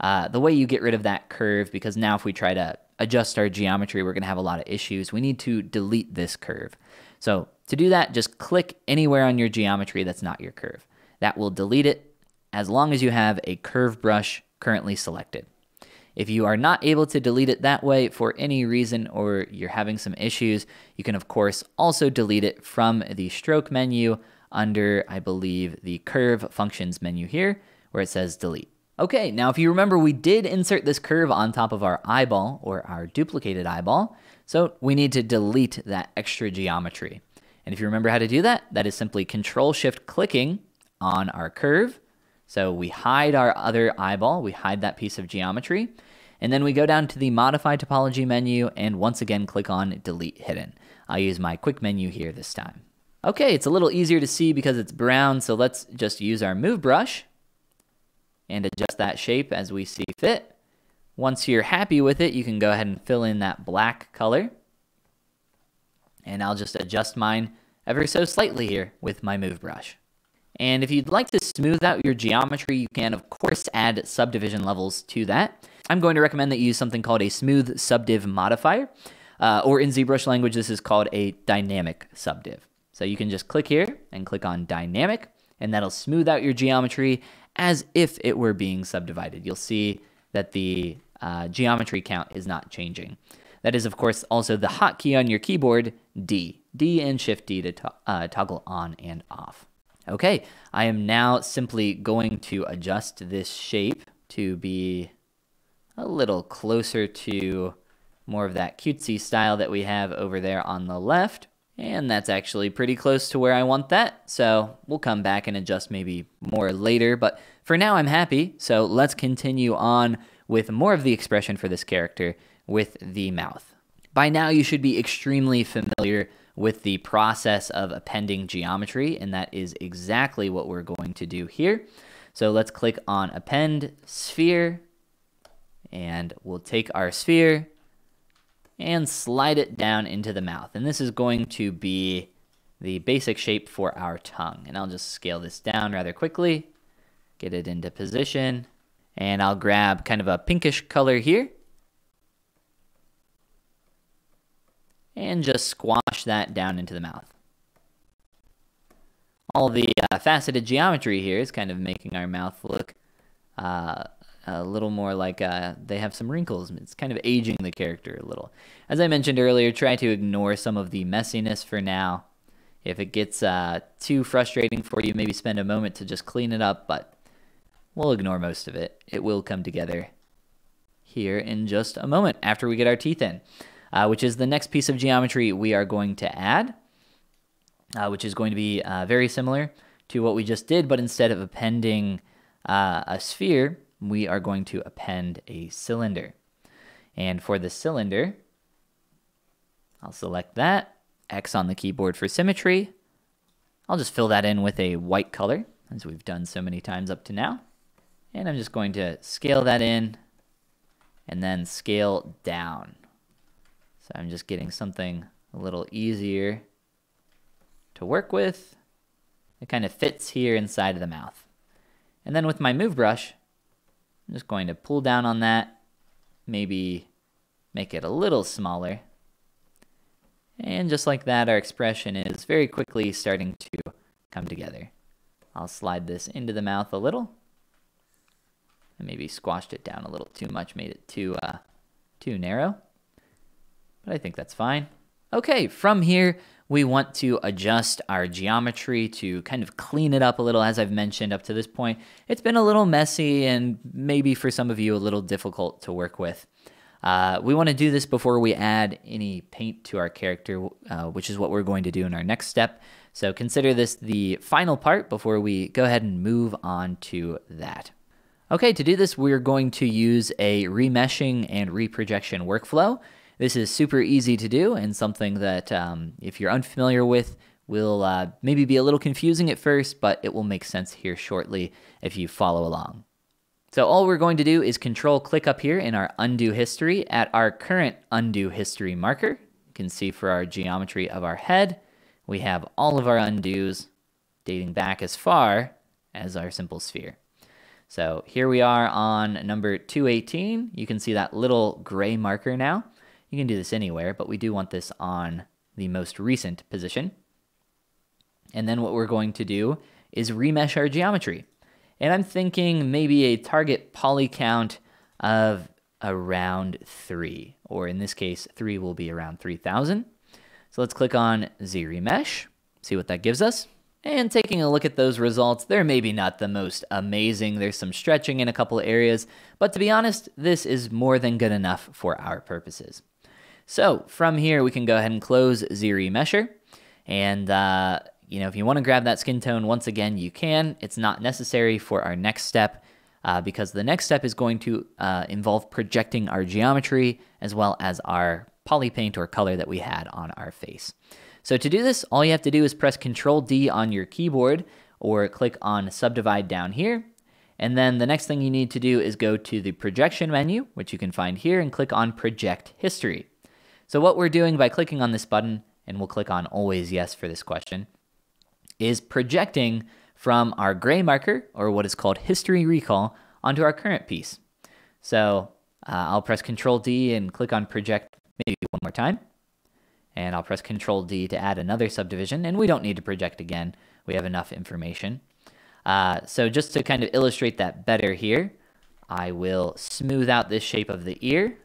Uh, the way you get rid of that curve, because now if we try to adjust our geometry, we're going to have a lot of issues. We need to delete this curve. So to do that, just click anywhere on your geometry that's not your curve. That will delete it as long as you have a curve brush currently selected. If you are not able to delete it that way for any reason or you're having some issues, you can of course also delete it from the stroke menu under, I believe, the curve functions menu here where it says delete. Okay, now if you remember, we did insert this curve on top of our eyeball or our duplicated eyeball. So we need to delete that extra geometry. And if you remember how to do that, that is simply control shift clicking on our curve. So we hide our other eyeball, we hide that piece of geometry, and then we go down to the modify topology menu and once again click on delete hidden. I'll use my quick menu here this time. Okay, it's a little easier to see because it's brown, so let's just use our move brush and adjust that shape as we see fit. Once you're happy with it, you can go ahead and fill in that black color. And I'll just adjust mine ever so slightly here with my move brush. And if you'd like to smooth out your geometry, you can, of course, add subdivision levels to that. I'm going to recommend that you use something called a smooth subdiv modifier, uh, or in ZBrush language, this is called a dynamic subdiv. So you can just click here and click on dynamic, and that'll smooth out your geometry as if it were being subdivided. You'll see that the uh, geometry count is not changing. That is, of course, also the hotkey on your keyboard, D. D and Shift D to to uh, toggle on and off. Okay, I am now simply going to adjust this shape to be a little closer to more of that cutesy style that we have over there on the left. And that's actually pretty close to where I want that. So we'll come back and adjust maybe more later. But for now, I'm happy. So let's continue on with more of the expression for this character with the mouth. By now, you should be extremely familiar with the process of appending geometry, and that is exactly what we're going to do here. So let's click on Append Sphere, and we'll take our sphere, and slide it down into the mouth. And this is going to be the basic shape for our tongue. And I'll just scale this down rather quickly, get it into position, and I'll grab kind of a pinkish color here. And just squash that down into the mouth. All the uh, faceted geometry here is kind of making our mouth look uh, a little more like uh, they have some wrinkles. It's kind of aging the character a little. As I mentioned earlier, try to ignore some of the messiness for now. If it gets uh, too frustrating for you, maybe spend a moment to just clean it up, but we'll ignore most of it. It will come together here in just a moment after we get our teeth in, uh, which is the next piece of geometry we are going to add, uh, which is going to be uh, very similar to what we just did, but instead of appending uh, a sphere, we are going to append a cylinder. And for the cylinder, I'll select that, X on the keyboard for symmetry. I'll just fill that in with a white color, as we've done so many times up to now. And I'm just going to scale that in and then scale down. So I'm just getting something a little easier to work with. It kind of fits here inside of the mouth. And then with my move brush, I'm just going to pull down on that, maybe make it a little smaller. And just like that, our expression is very quickly starting to come together. I'll slide this into the mouth a little. I maybe squashed it down a little too much, made it too, uh, too narrow. But I think that's fine. Okay, from here, we want to adjust our geometry to kind of clean it up a little. As I've mentioned up to this point, it's been a little messy and maybe for some of you a little difficult to work with. Uh, we want to do this before we add any paint to our character, uh, which is what we're going to do in our next step. So consider this the final part before we go ahead and move on to that. Okay, to do this, we're going to use a remeshing and reprojection workflow. This is super easy to do and something that um, if you're unfamiliar with, will uh, maybe be a little confusing at first, but it will make sense here shortly if you follow along. So all we're going to do is control click up here in our undo history at our current undo history marker. You can see for our geometry of our head, we have all of our undos dating back as far as our simple sphere. So here we are on number 218. You can see that little gray marker now. You can do this anywhere, but we do want this on the most recent position. And then what we're going to do is remesh our geometry. And I'm thinking maybe a target poly count of around 3, or in this case, 3 will be around 3000. So let's click on Z-Remesh, see what that gives us. And taking a look at those results, they're maybe not the most amazing. There's some stretching in a couple of areas, but to be honest, this is more than good enough for our purposes. So from here, we can go ahead and close Z-Remesher. And uh, you know, if you want to grab that skin tone, once again, you can. It's not necessary for our next step uh, because the next step is going to uh, involve projecting our geometry as well as our poly paint or color that we had on our face. So to do this, all you have to do is press Control D on your keyboard or click on Subdivide down here. And then the next thing you need to do is go to the projection menu, which you can find here, and click on Project History. So what we're doing by clicking on this button, and we'll click on Always Yes for this question, is projecting from our gray marker, or what is called history recall, onto our current piece. So uh, I'll press Control D and click on project maybe one more time. And I'll press Control D to add another subdivision, and we don't need to project again. We have enough information. Uh, so just to kind of illustrate that better here, I will smooth out this shape of the ear,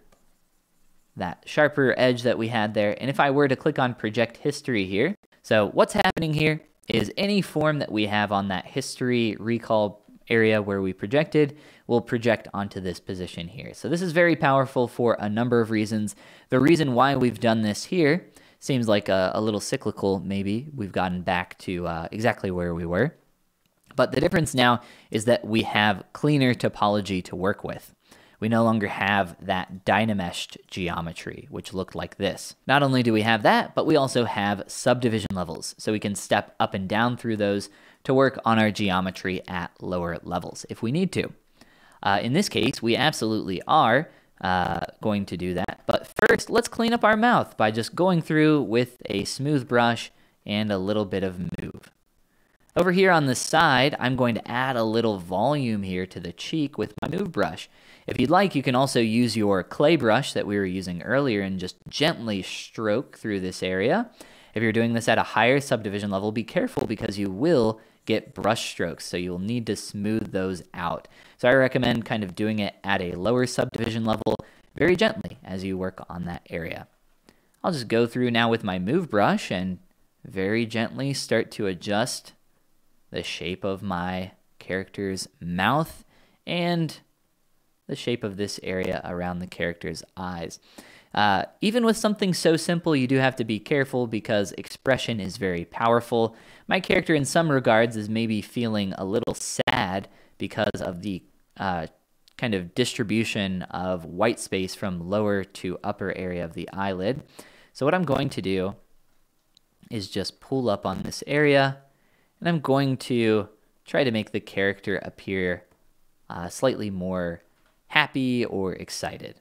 that sharper edge that we had there. And if I were to click on Project History here, so what's happening here is any form that we have on that history recall area where we projected will project onto this position here. So this is very powerful for a number of reasons. The reason why we've done this here seems like a, a little cyclical maybe. We've gotten back to uh, exactly where we were. But the difference now is that we have cleaner topology to work with we no longer have that dynameshed geometry, which looked like this. Not only do we have that, but we also have subdivision levels, so we can step up and down through those to work on our geometry at lower levels if we need to. Uh, in this case, we absolutely are uh, going to do that. But first, let's clean up our mouth by just going through with a smooth brush and a little bit of move. Over here on the side, I'm going to add a little volume here to the cheek with my move brush. If you'd like, you can also use your clay brush that we were using earlier and just gently stroke through this area. If you're doing this at a higher subdivision level, be careful because you will get brush strokes, so you'll need to smooth those out. So I recommend kind of doing it at a lower subdivision level very gently as you work on that area. I'll just go through now with my move brush and very gently start to adjust the shape of my character's mouth and the shape of this area around the character's eyes. Uh, even with something so simple, you do have to be careful because expression is very powerful. My character, in some regards, is maybe feeling a little sad because of the uh, kind of distribution of white space from lower to upper area of the eyelid. So what I'm going to do is just pull up on this area, and I'm going to try to make the character appear uh, slightly more happy or excited.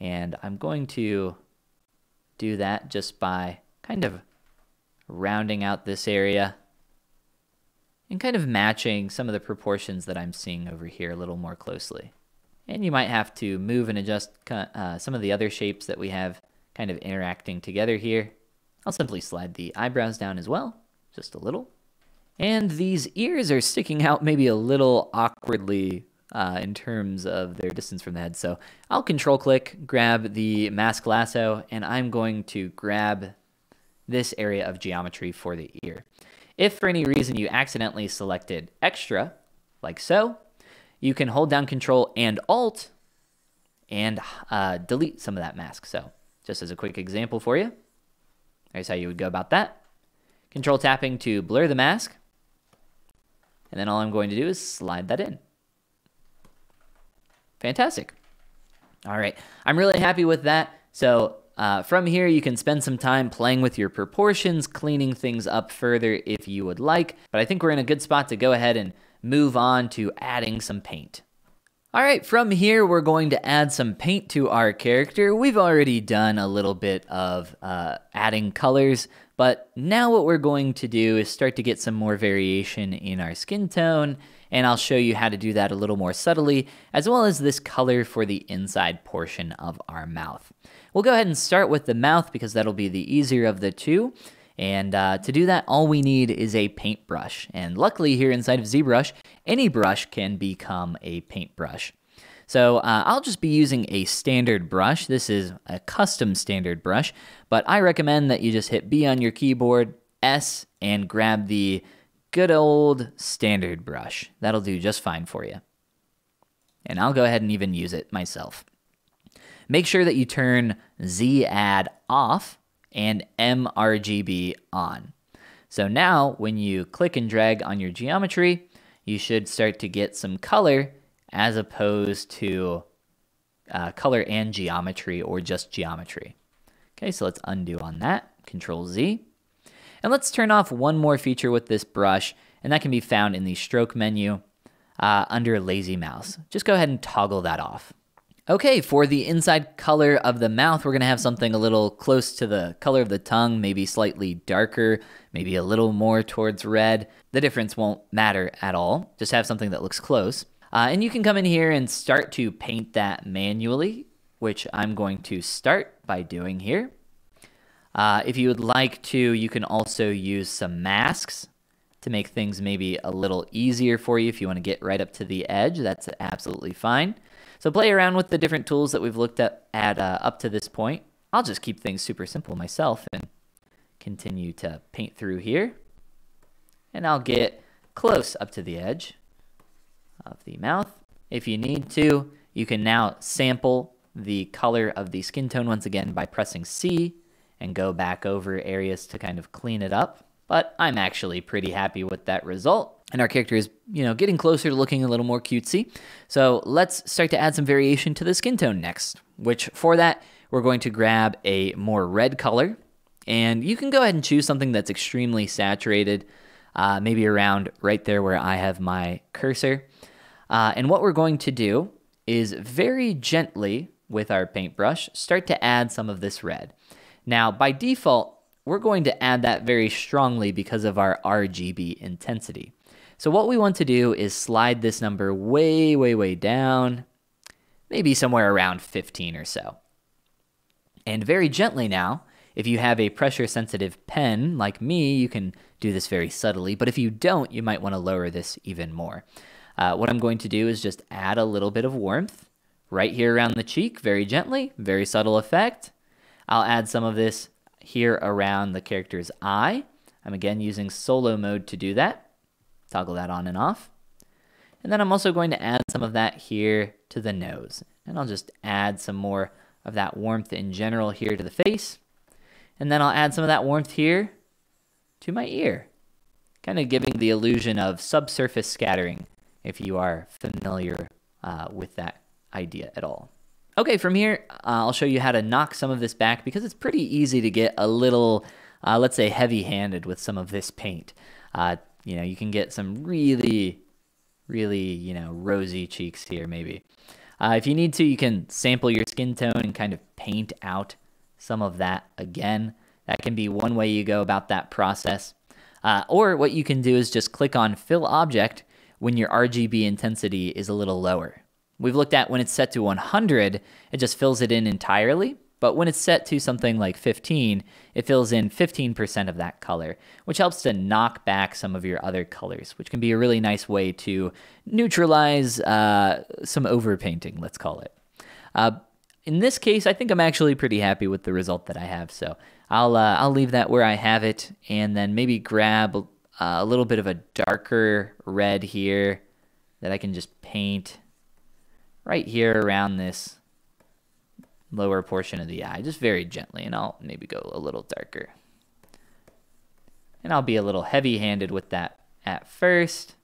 And I'm going to do that just by kind of rounding out this area and kind of matching some of the proportions that I'm seeing over here a little more closely. And you might have to move and adjust uh, some of the other shapes that we have kind of interacting together here. I'll simply slide the eyebrows down as well, just a little. And these ears are sticking out maybe a little awkwardly uh, in terms of their distance from the head. So I'll control click, grab the mask lasso, and I'm going to grab this area of geometry for the ear. If for any reason you accidentally selected extra, like so, you can hold down control and alt and uh, delete some of that mask. So just as a quick example for you, here's how you would go about that. Control tapping to blur the mask. And then all I'm going to do is slide that in. Fantastic. All right, I'm really happy with that. So uh, from here, you can spend some time playing with your proportions, cleaning things up further if you would like. But I think we're in a good spot to go ahead and move on to adding some paint. All right, from here, we're going to add some paint to our character. We've already done a little bit of uh, adding colors, but now what we're going to do is start to get some more variation in our skin tone and I'll show you how to do that a little more subtly, as well as this color for the inside portion of our mouth. We'll go ahead and start with the mouth because that'll be the easier of the two. And uh, to do that, all we need is a paintbrush. And luckily here inside of ZBrush, any brush can become a paintbrush. So uh, I'll just be using a standard brush. This is a custom standard brush, but I recommend that you just hit B on your keyboard, S, and grab the good old standard brush. That'll do just fine for you. And I'll go ahead and even use it myself. Make sure that you turn Z add off and mRGB on. So now when you click and drag on your geometry, you should start to get some color as opposed to uh, color and geometry or just geometry. Okay, so let's undo on that. Control Z. And let's turn off one more feature with this brush, and that can be found in the stroke menu uh, under lazy mouse. Just go ahead and toggle that off. Okay, for the inside color of the mouth, we're gonna have something a little close to the color of the tongue, maybe slightly darker, maybe a little more towards red. The difference won't matter at all. Just have something that looks close. Uh, and you can come in here and start to paint that manually, which I'm going to start by doing here. Uh, if you would like to, you can also use some masks to make things maybe a little easier for you if you want to get right up to the edge. That's absolutely fine. So play around with the different tools that we've looked at, at uh, up to this point. I'll just keep things super simple myself and continue to paint through here. And I'll get close up to the edge of the mouth. If you need to, you can now sample the color of the skin tone once again by pressing C and go back over areas to kind of clean it up. But I'm actually pretty happy with that result. And our character is, you know, getting closer to looking a little more cutesy. So let's start to add some variation to the skin tone next, which for that, we're going to grab a more red color. And you can go ahead and choose something that's extremely saturated, uh, maybe around right there where I have my cursor. Uh, and what we're going to do is very gently with our paintbrush, start to add some of this red. Now, by default, we're going to add that very strongly because of our RGB intensity. So what we want to do is slide this number way, way, way down, maybe somewhere around 15 or so. And very gently now, if you have a pressure sensitive pen like me, you can do this very subtly, but if you don't, you might want to lower this even more. Uh, what I'm going to do is just add a little bit of warmth right here around the cheek, very gently, very subtle effect. I'll add some of this here around the character's eye. I'm again using solo mode to do that. Toggle that on and off. And then I'm also going to add some of that here to the nose. And I'll just add some more of that warmth in general here to the face. And then I'll add some of that warmth here to my ear, kind of giving the illusion of subsurface scattering if you are familiar uh, with that idea at all. Okay, from here, uh, I'll show you how to knock some of this back because it's pretty easy to get a little, uh, let's say, heavy-handed with some of this paint. You know, you can get some really, really, you know, rosy cheeks here maybe. Uh, if you need to, you can sample your skin tone and kind of paint out some of that again. That can be one way you go about that process. Uh, or what you can do is just click on Fill Object when your RGB intensity is a little lower. We've looked at when it's set to 100, it just fills it in entirely. But when it's set to something like 15, it fills in 15% of that color, which helps to knock back some of your other colors, which can be a really nice way to neutralize uh, some overpainting, let's call it. Uh, in this case, I think I'm actually pretty happy with the result that I have, so I'll, uh, I'll leave that where I have it, and then maybe grab uh, a little bit of a darker red here that I can just paint right here around this lower portion of the eye, just very gently, and I'll maybe go a little darker. And I'll be a little heavy-handed with that at first,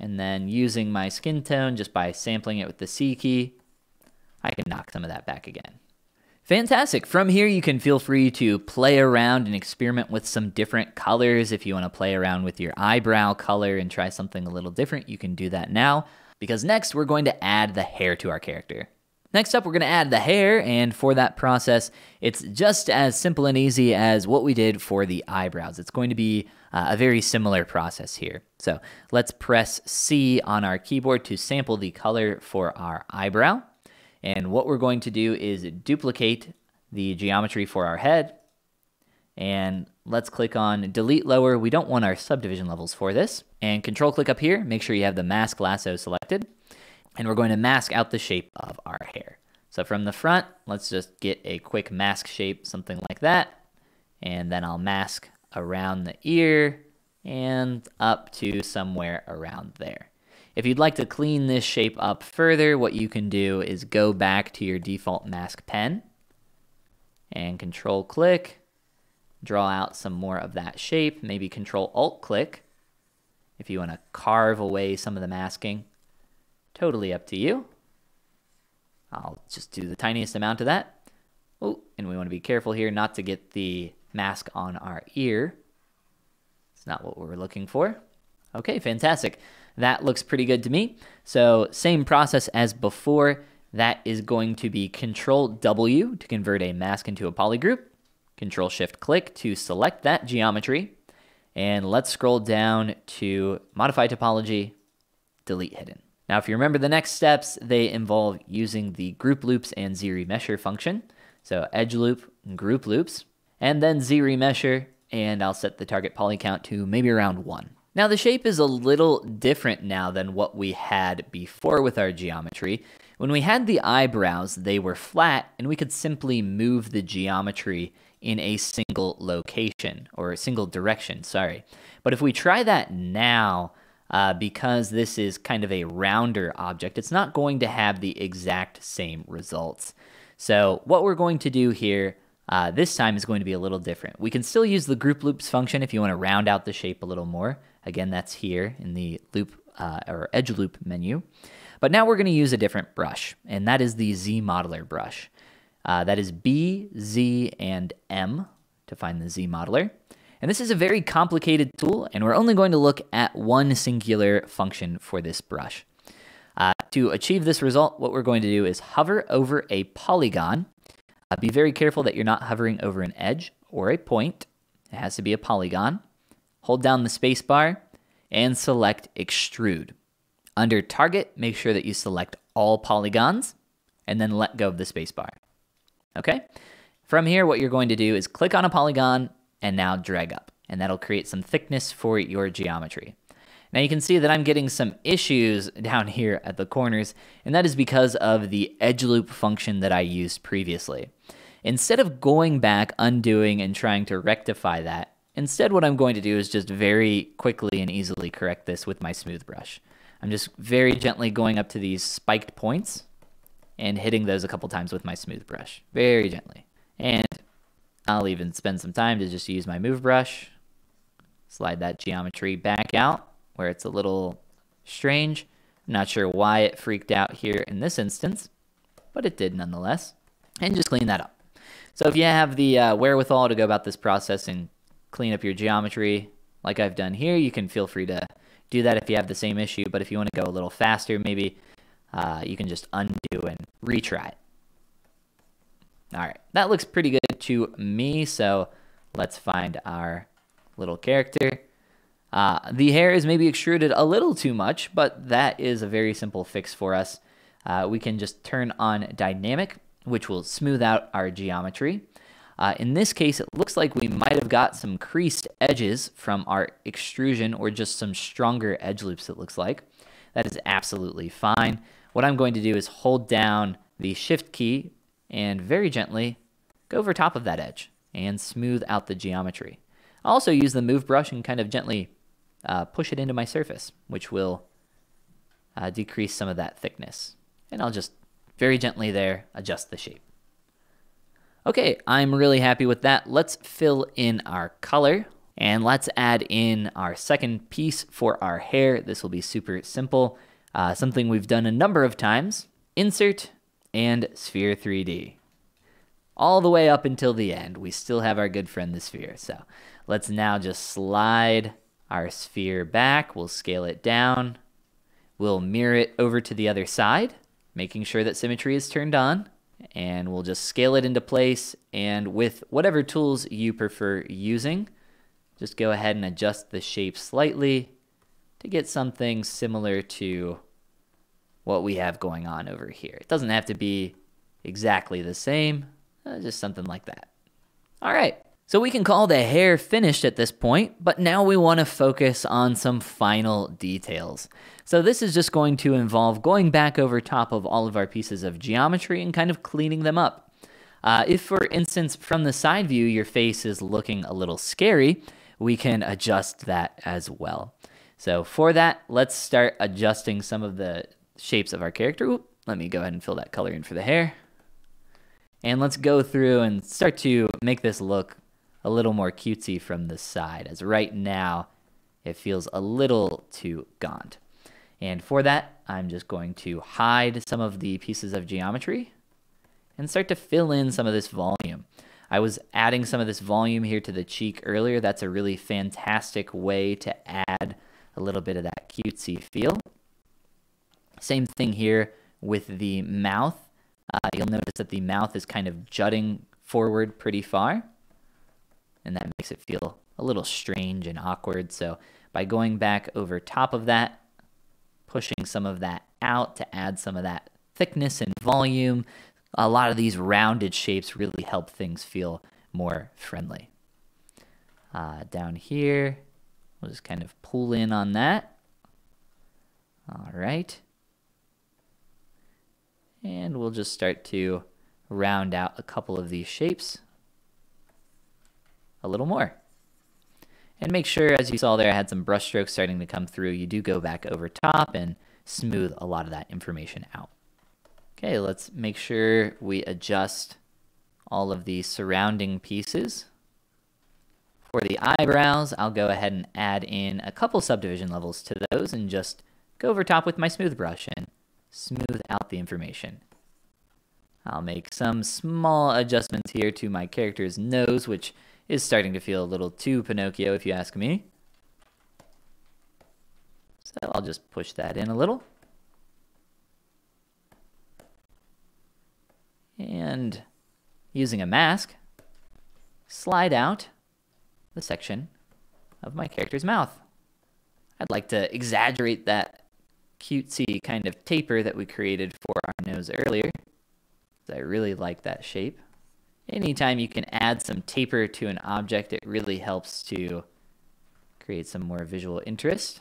and then using my skin tone just by sampling it with the C key, I can knock some of that back again. Fantastic. From here, you can feel free to play around and experiment with some different colors. If you want to play around with your eyebrow color and try something a little different, you can do that now. Because next, we're going to add the hair to our character. Next up, we're going to add the hair, and for that process, it's just as simple and easy as what we did for the eyebrows. It's going to be uh, a very similar process here. So let's press C on our keyboard to sample the color for our eyebrow. And what we're going to do is duplicate the geometry for our head. And let's click on delete lower. We don't want our subdivision levels for this. And control click up here, make sure you have the mask lasso selected and we're going to mask out the shape of our hair. So from the front, let's just get a quick mask shape, something like that. And then I'll mask around the ear and up to somewhere around there. If you'd like to clean this shape up further, what you can do is go back to your default mask pen and control click, draw out some more of that shape, maybe control alt click if you want to carve away some of the masking. Totally up to you. I'll just do the tiniest amount of that. Oh, and we want to be careful here not to get the mask on our ear. It's not what we're looking for. Okay, fantastic. That looks pretty good to me. So same process as before. That is going to be Control W to convert a mask into a polygroup. Control Shift click to select that geometry. And let's scroll down to Modify Topology, Delete Hidden. Now, if you remember the next steps, they involve using the group loops and z-remesher function. So edge loop, group loops, and then z-remesher, and I'll set the target poly count to maybe around one. Now the shape is a little different now than what we had before with our geometry. When we had the eyebrows, they were flat and we could simply move the geometry in a single location or a single direction, sorry. But if we try that now, uh, because this is kind of a rounder object, it's not going to have the exact same results. So what we're going to do here uh, this time is going to be a little different. We can still use the group loops function if you want to round out the shape a little more. Again, that's here in the loop uh, or edge loop menu. But now we're going to use a different brush, and that is the Z Modeler brush. Uh, that is B, Z, and M to find the Z Modeler. And this is a very complicated tool, and we're only going to look at one singular function for this brush. Uh, to achieve this result, what we're going to do is hover over a polygon. Uh, be very careful that you're not hovering over an edge or a point. It has to be a polygon. Hold down the spacebar and select Extrude. Under Target, make sure that you select all polygons and then let go of the spacebar. Okay? From here, what you're going to do is click on a polygon and now drag up. And that'll create some thickness for your geometry. Now you can see that I'm getting some issues down here at the corners, and that is because of the edge loop function that I used previously. Instead of going back, undoing, and trying to rectify that, instead what I'm going to do is just very quickly and easily correct this with my smooth brush. I'm just very gently going up to these spiked points and hitting those a couple times with my smooth brush, very gently. And I'll even spend some time to just use my move brush, slide that geometry back out where it's a little strange. I'm not sure why it freaked out here in this instance, but it did nonetheless. And just clean that up. So if you have the uh, wherewithal to go about this process and clean up your geometry like I've done here, you can feel free to do that if you have the same issue. But if you want to go a little faster, maybe uh, you can just undo and retry it. All right, that looks pretty good to me. So let's find our little character. Uh, the hair is maybe extruded a little too much, but that is a very simple fix for us. Uh, we can just turn on dynamic, which will smooth out our geometry. Uh, in this case, it looks like we might have got some creased edges from our extrusion or just some stronger edge loops it looks like. That is absolutely fine. What I'm going to do is hold down the shift key and very gently go over top of that edge and smooth out the geometry. I'll also use the move brush and kind of gently uh, push it into my surface, which will uh, decrease some of that thickness. And I'll just very gently there adjust the shape. Okay, I'm really happy with that. Let's fill in our color and let's add in our second piece for our hair. This will be super simple. Uh, something we've done a number of times. Insert and Sphere 3D. All the way up until the end, we still have our good friend the sphere. So let's now just slide our sphere back. We'll scale it down. We'll mirror it over to the other side, making sure that symmetry is turned on. And we'll just scale it into place. And with whatever tools you prefer using, just go ahead and adjust the shape slightly to get something similar to what we have going on over here. It doesn't have to be exactly the same, uh, just something like that. All right, so we can call the hair finished at this point, but now we want to focus on some final details. So this is just going to involve going back over top of all of our pieces of geometry and kind of cleaning them up. Uh, if, for instance, from the side view, your face is looking a little scary, we can adjust that as well. So for that, let's start adjusting some of the shapes of our character. Let me go ahead and fill that color in for the hair. And let's go through and start to make this look a little more cutesy from the side, as right now it feels a little too gaunt. And for that, I'm just going to hide some of the pieces of geometry and start to fill in some of this volume. I was adding some of this volume here to the cheek earlier. That's a really fantastic way to add a little bit of that cutesy feel. Same thing here with the mouth. Uh, you'll notice that the mouth is kind of jutting forward pretty far, and that makes it feel a little strange and awkward. So by going back over top of that, pushing some of that out to add some of that thickness and volume, a lot of these rounded shapes really help things feel more friendly. Uh, down here, we'll just kind of pull in on that. All right. And we'll just start to round out a couple of these shapes a little more. And make sure, as you saw there, I had some brush strokes starting to come through. You do go back over top and smooth a lot of that information out. Okay, let's make sure we adjust all of the surrounding pieces. For the eyebrows, I'll go ahead and add in a couple subdivision levels to those and just go over top with my smooth brush and smooth out the information. I'll make some small adjustments here to my character's nose, which is starting to feel a little too Pinocchio if you ask me. So I'll just push that in a little. And using a mask, slide out the section of my character's mouth. I'd like to exaggerate that cutesy kind of taper that we created for our nose earlier. I really like that shape. Anytime you can add some taper to an object, it really helps to create some more visual interest.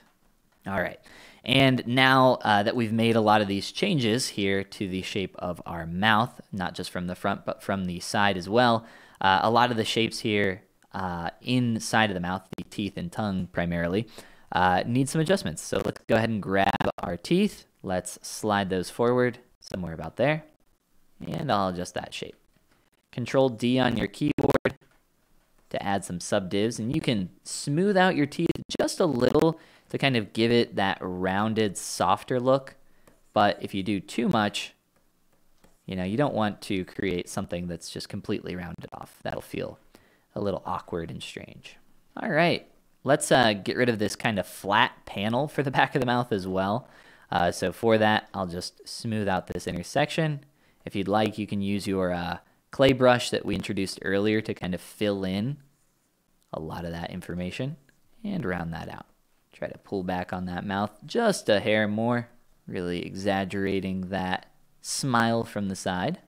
All right, and now uh, that we've made a lot of these changes here to the shape of our mouth, not just from the front, but from the side as well, uh, a lot of the shapes here uh, inside of the mouth, the teeth and tongue primarily, uh, need some adjustments. So let's go ahead and grab our teeth. Let's slide those forward somewhere about there. And I'll adjust that shape. Control D on your keyboard to add some subdivs. And you can smooth out your teeth just a little to kind of give it that rounded, softer look. But if you do too much, you know, you don't want to create something that's just completely rounded off. That'll feel a little awkward and strange. All right, let's uh, get rid of this kind of flat panel for the back of the mouth as well. Uh, so for that, I'll just smooth out this intersection. If you'd like, you can use your uh, clay brush that we introduced earlier to kind of fill in a lot of that information and round that out. Try to pull back on that mouth just a hair more, really exaggerating that smile from the side.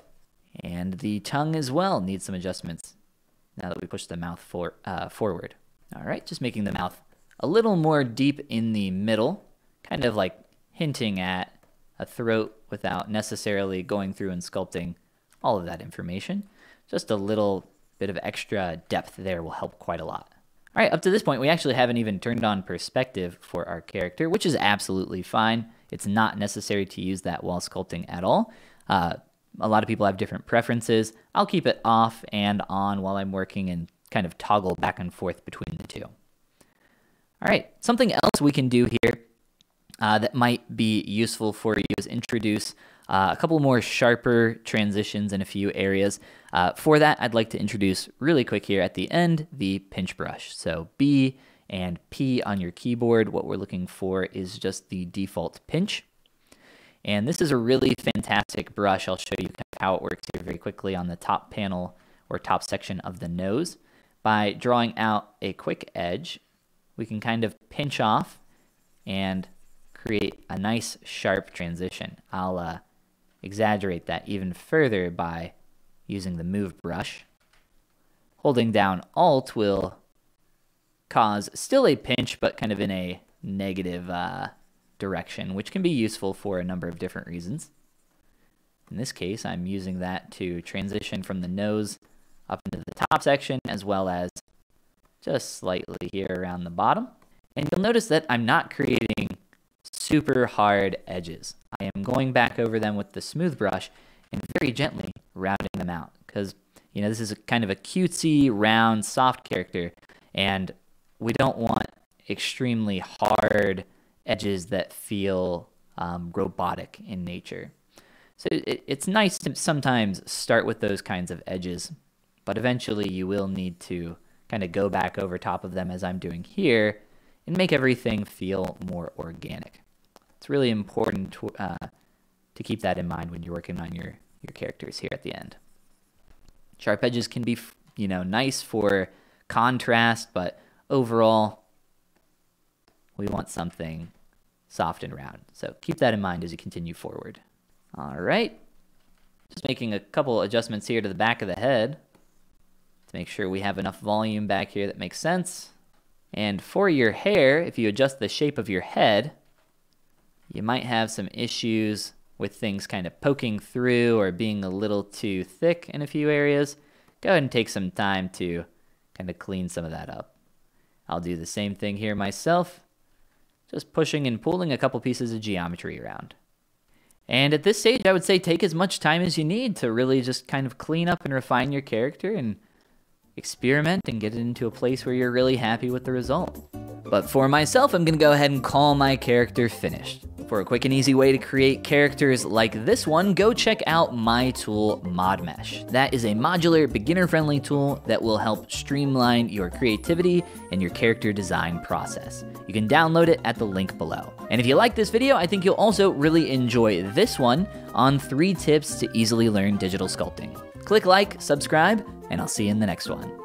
And the tongue as well needs some adjustments now that we push the mouth for, uh, forward. All right, just making the mouth a little more deep in the middle, kind of like hinting at a throat without necessarily going through and sculpting all of that information. Just a little bit of extra depth there will help quite a lot. All right, up to this point, we actually haven't even turned on perspective for our character, which is absolutely fine. It's not necessary to use that while sculpting at all. Uh, a lot of people have different preferences. I'll keep it off and on while I'm working and kind of toggle back and forth between the two. All right, something else we can do here uh, that might be useful for you is introduce uh, a couple more sharper transitions in a few areas. Uh, for that, I'd like to introduce really quick here at the end the pinch brush. So B and P on your keyboard, what we're looking for is just the default pinch. And this is a really fantastic brush. I'll show you how it works here very quickly on the top panel or top section of the nose. By drawing out a quick edge, we can kind of pinch off and create a nice sharp transition. I'll uh, exaggerate that even further by using the move brush. Holding down Alt will cause still a pinch, but kind of in a negative uh, direction, which can be useful for a number of different reasons. In this case, I'm using that to transition from the nose up into the top section, as well as just slightly here around the bottom. And you'll notice that I'm not creating super hard edges. I am going back over them with the smooth brush and very gently rounding them out because you know this is a kind of a cutesy, round, soft character, and we don't want extremely hard edges that feel um, robotic in nature. So it, it's nice to sometimes start with those kinds of edges, but eventually you will need to kind of go back over top of them as I'm doing here and make everything feel more organic. It's really important to, uh, to keep that in mind when you're working on your, your characters here at the end. Sharp edges can be, you know, nice for contrast, but overall, we want something soft and round. So keep that in mind as you continue forward. All right. Just making a couple adjustments here to the back of the head to make sure we have enough volume back here that makes sense. And for your hair, if you adjust the shape of your head, you might have some issues with things kind of poking through or being a little too thick in a few areas. Go ahead and take some time to kind of clean some of that up. I'll do the same thing here myself, just pushing and pulling a couple pieces of geometry around. And at this stage, I would say take as much time as you need to really just kind of clean up and refine your character and experiment and get it into a place where you're really happy with the result. But for myself, I'm gonna go ahead and call my character finished. For a quick and easy way to create characters like this one, go check out my tool ModMesh. That is a modular, beginner-friendly tool that will help streamline your creativity and your character design process. You can download it at the link below. And if you like this video, I think you'll also really enjoy this one on three tips to easily learn digital sculpting. Click like, subscribe, and I'll see you in the next one.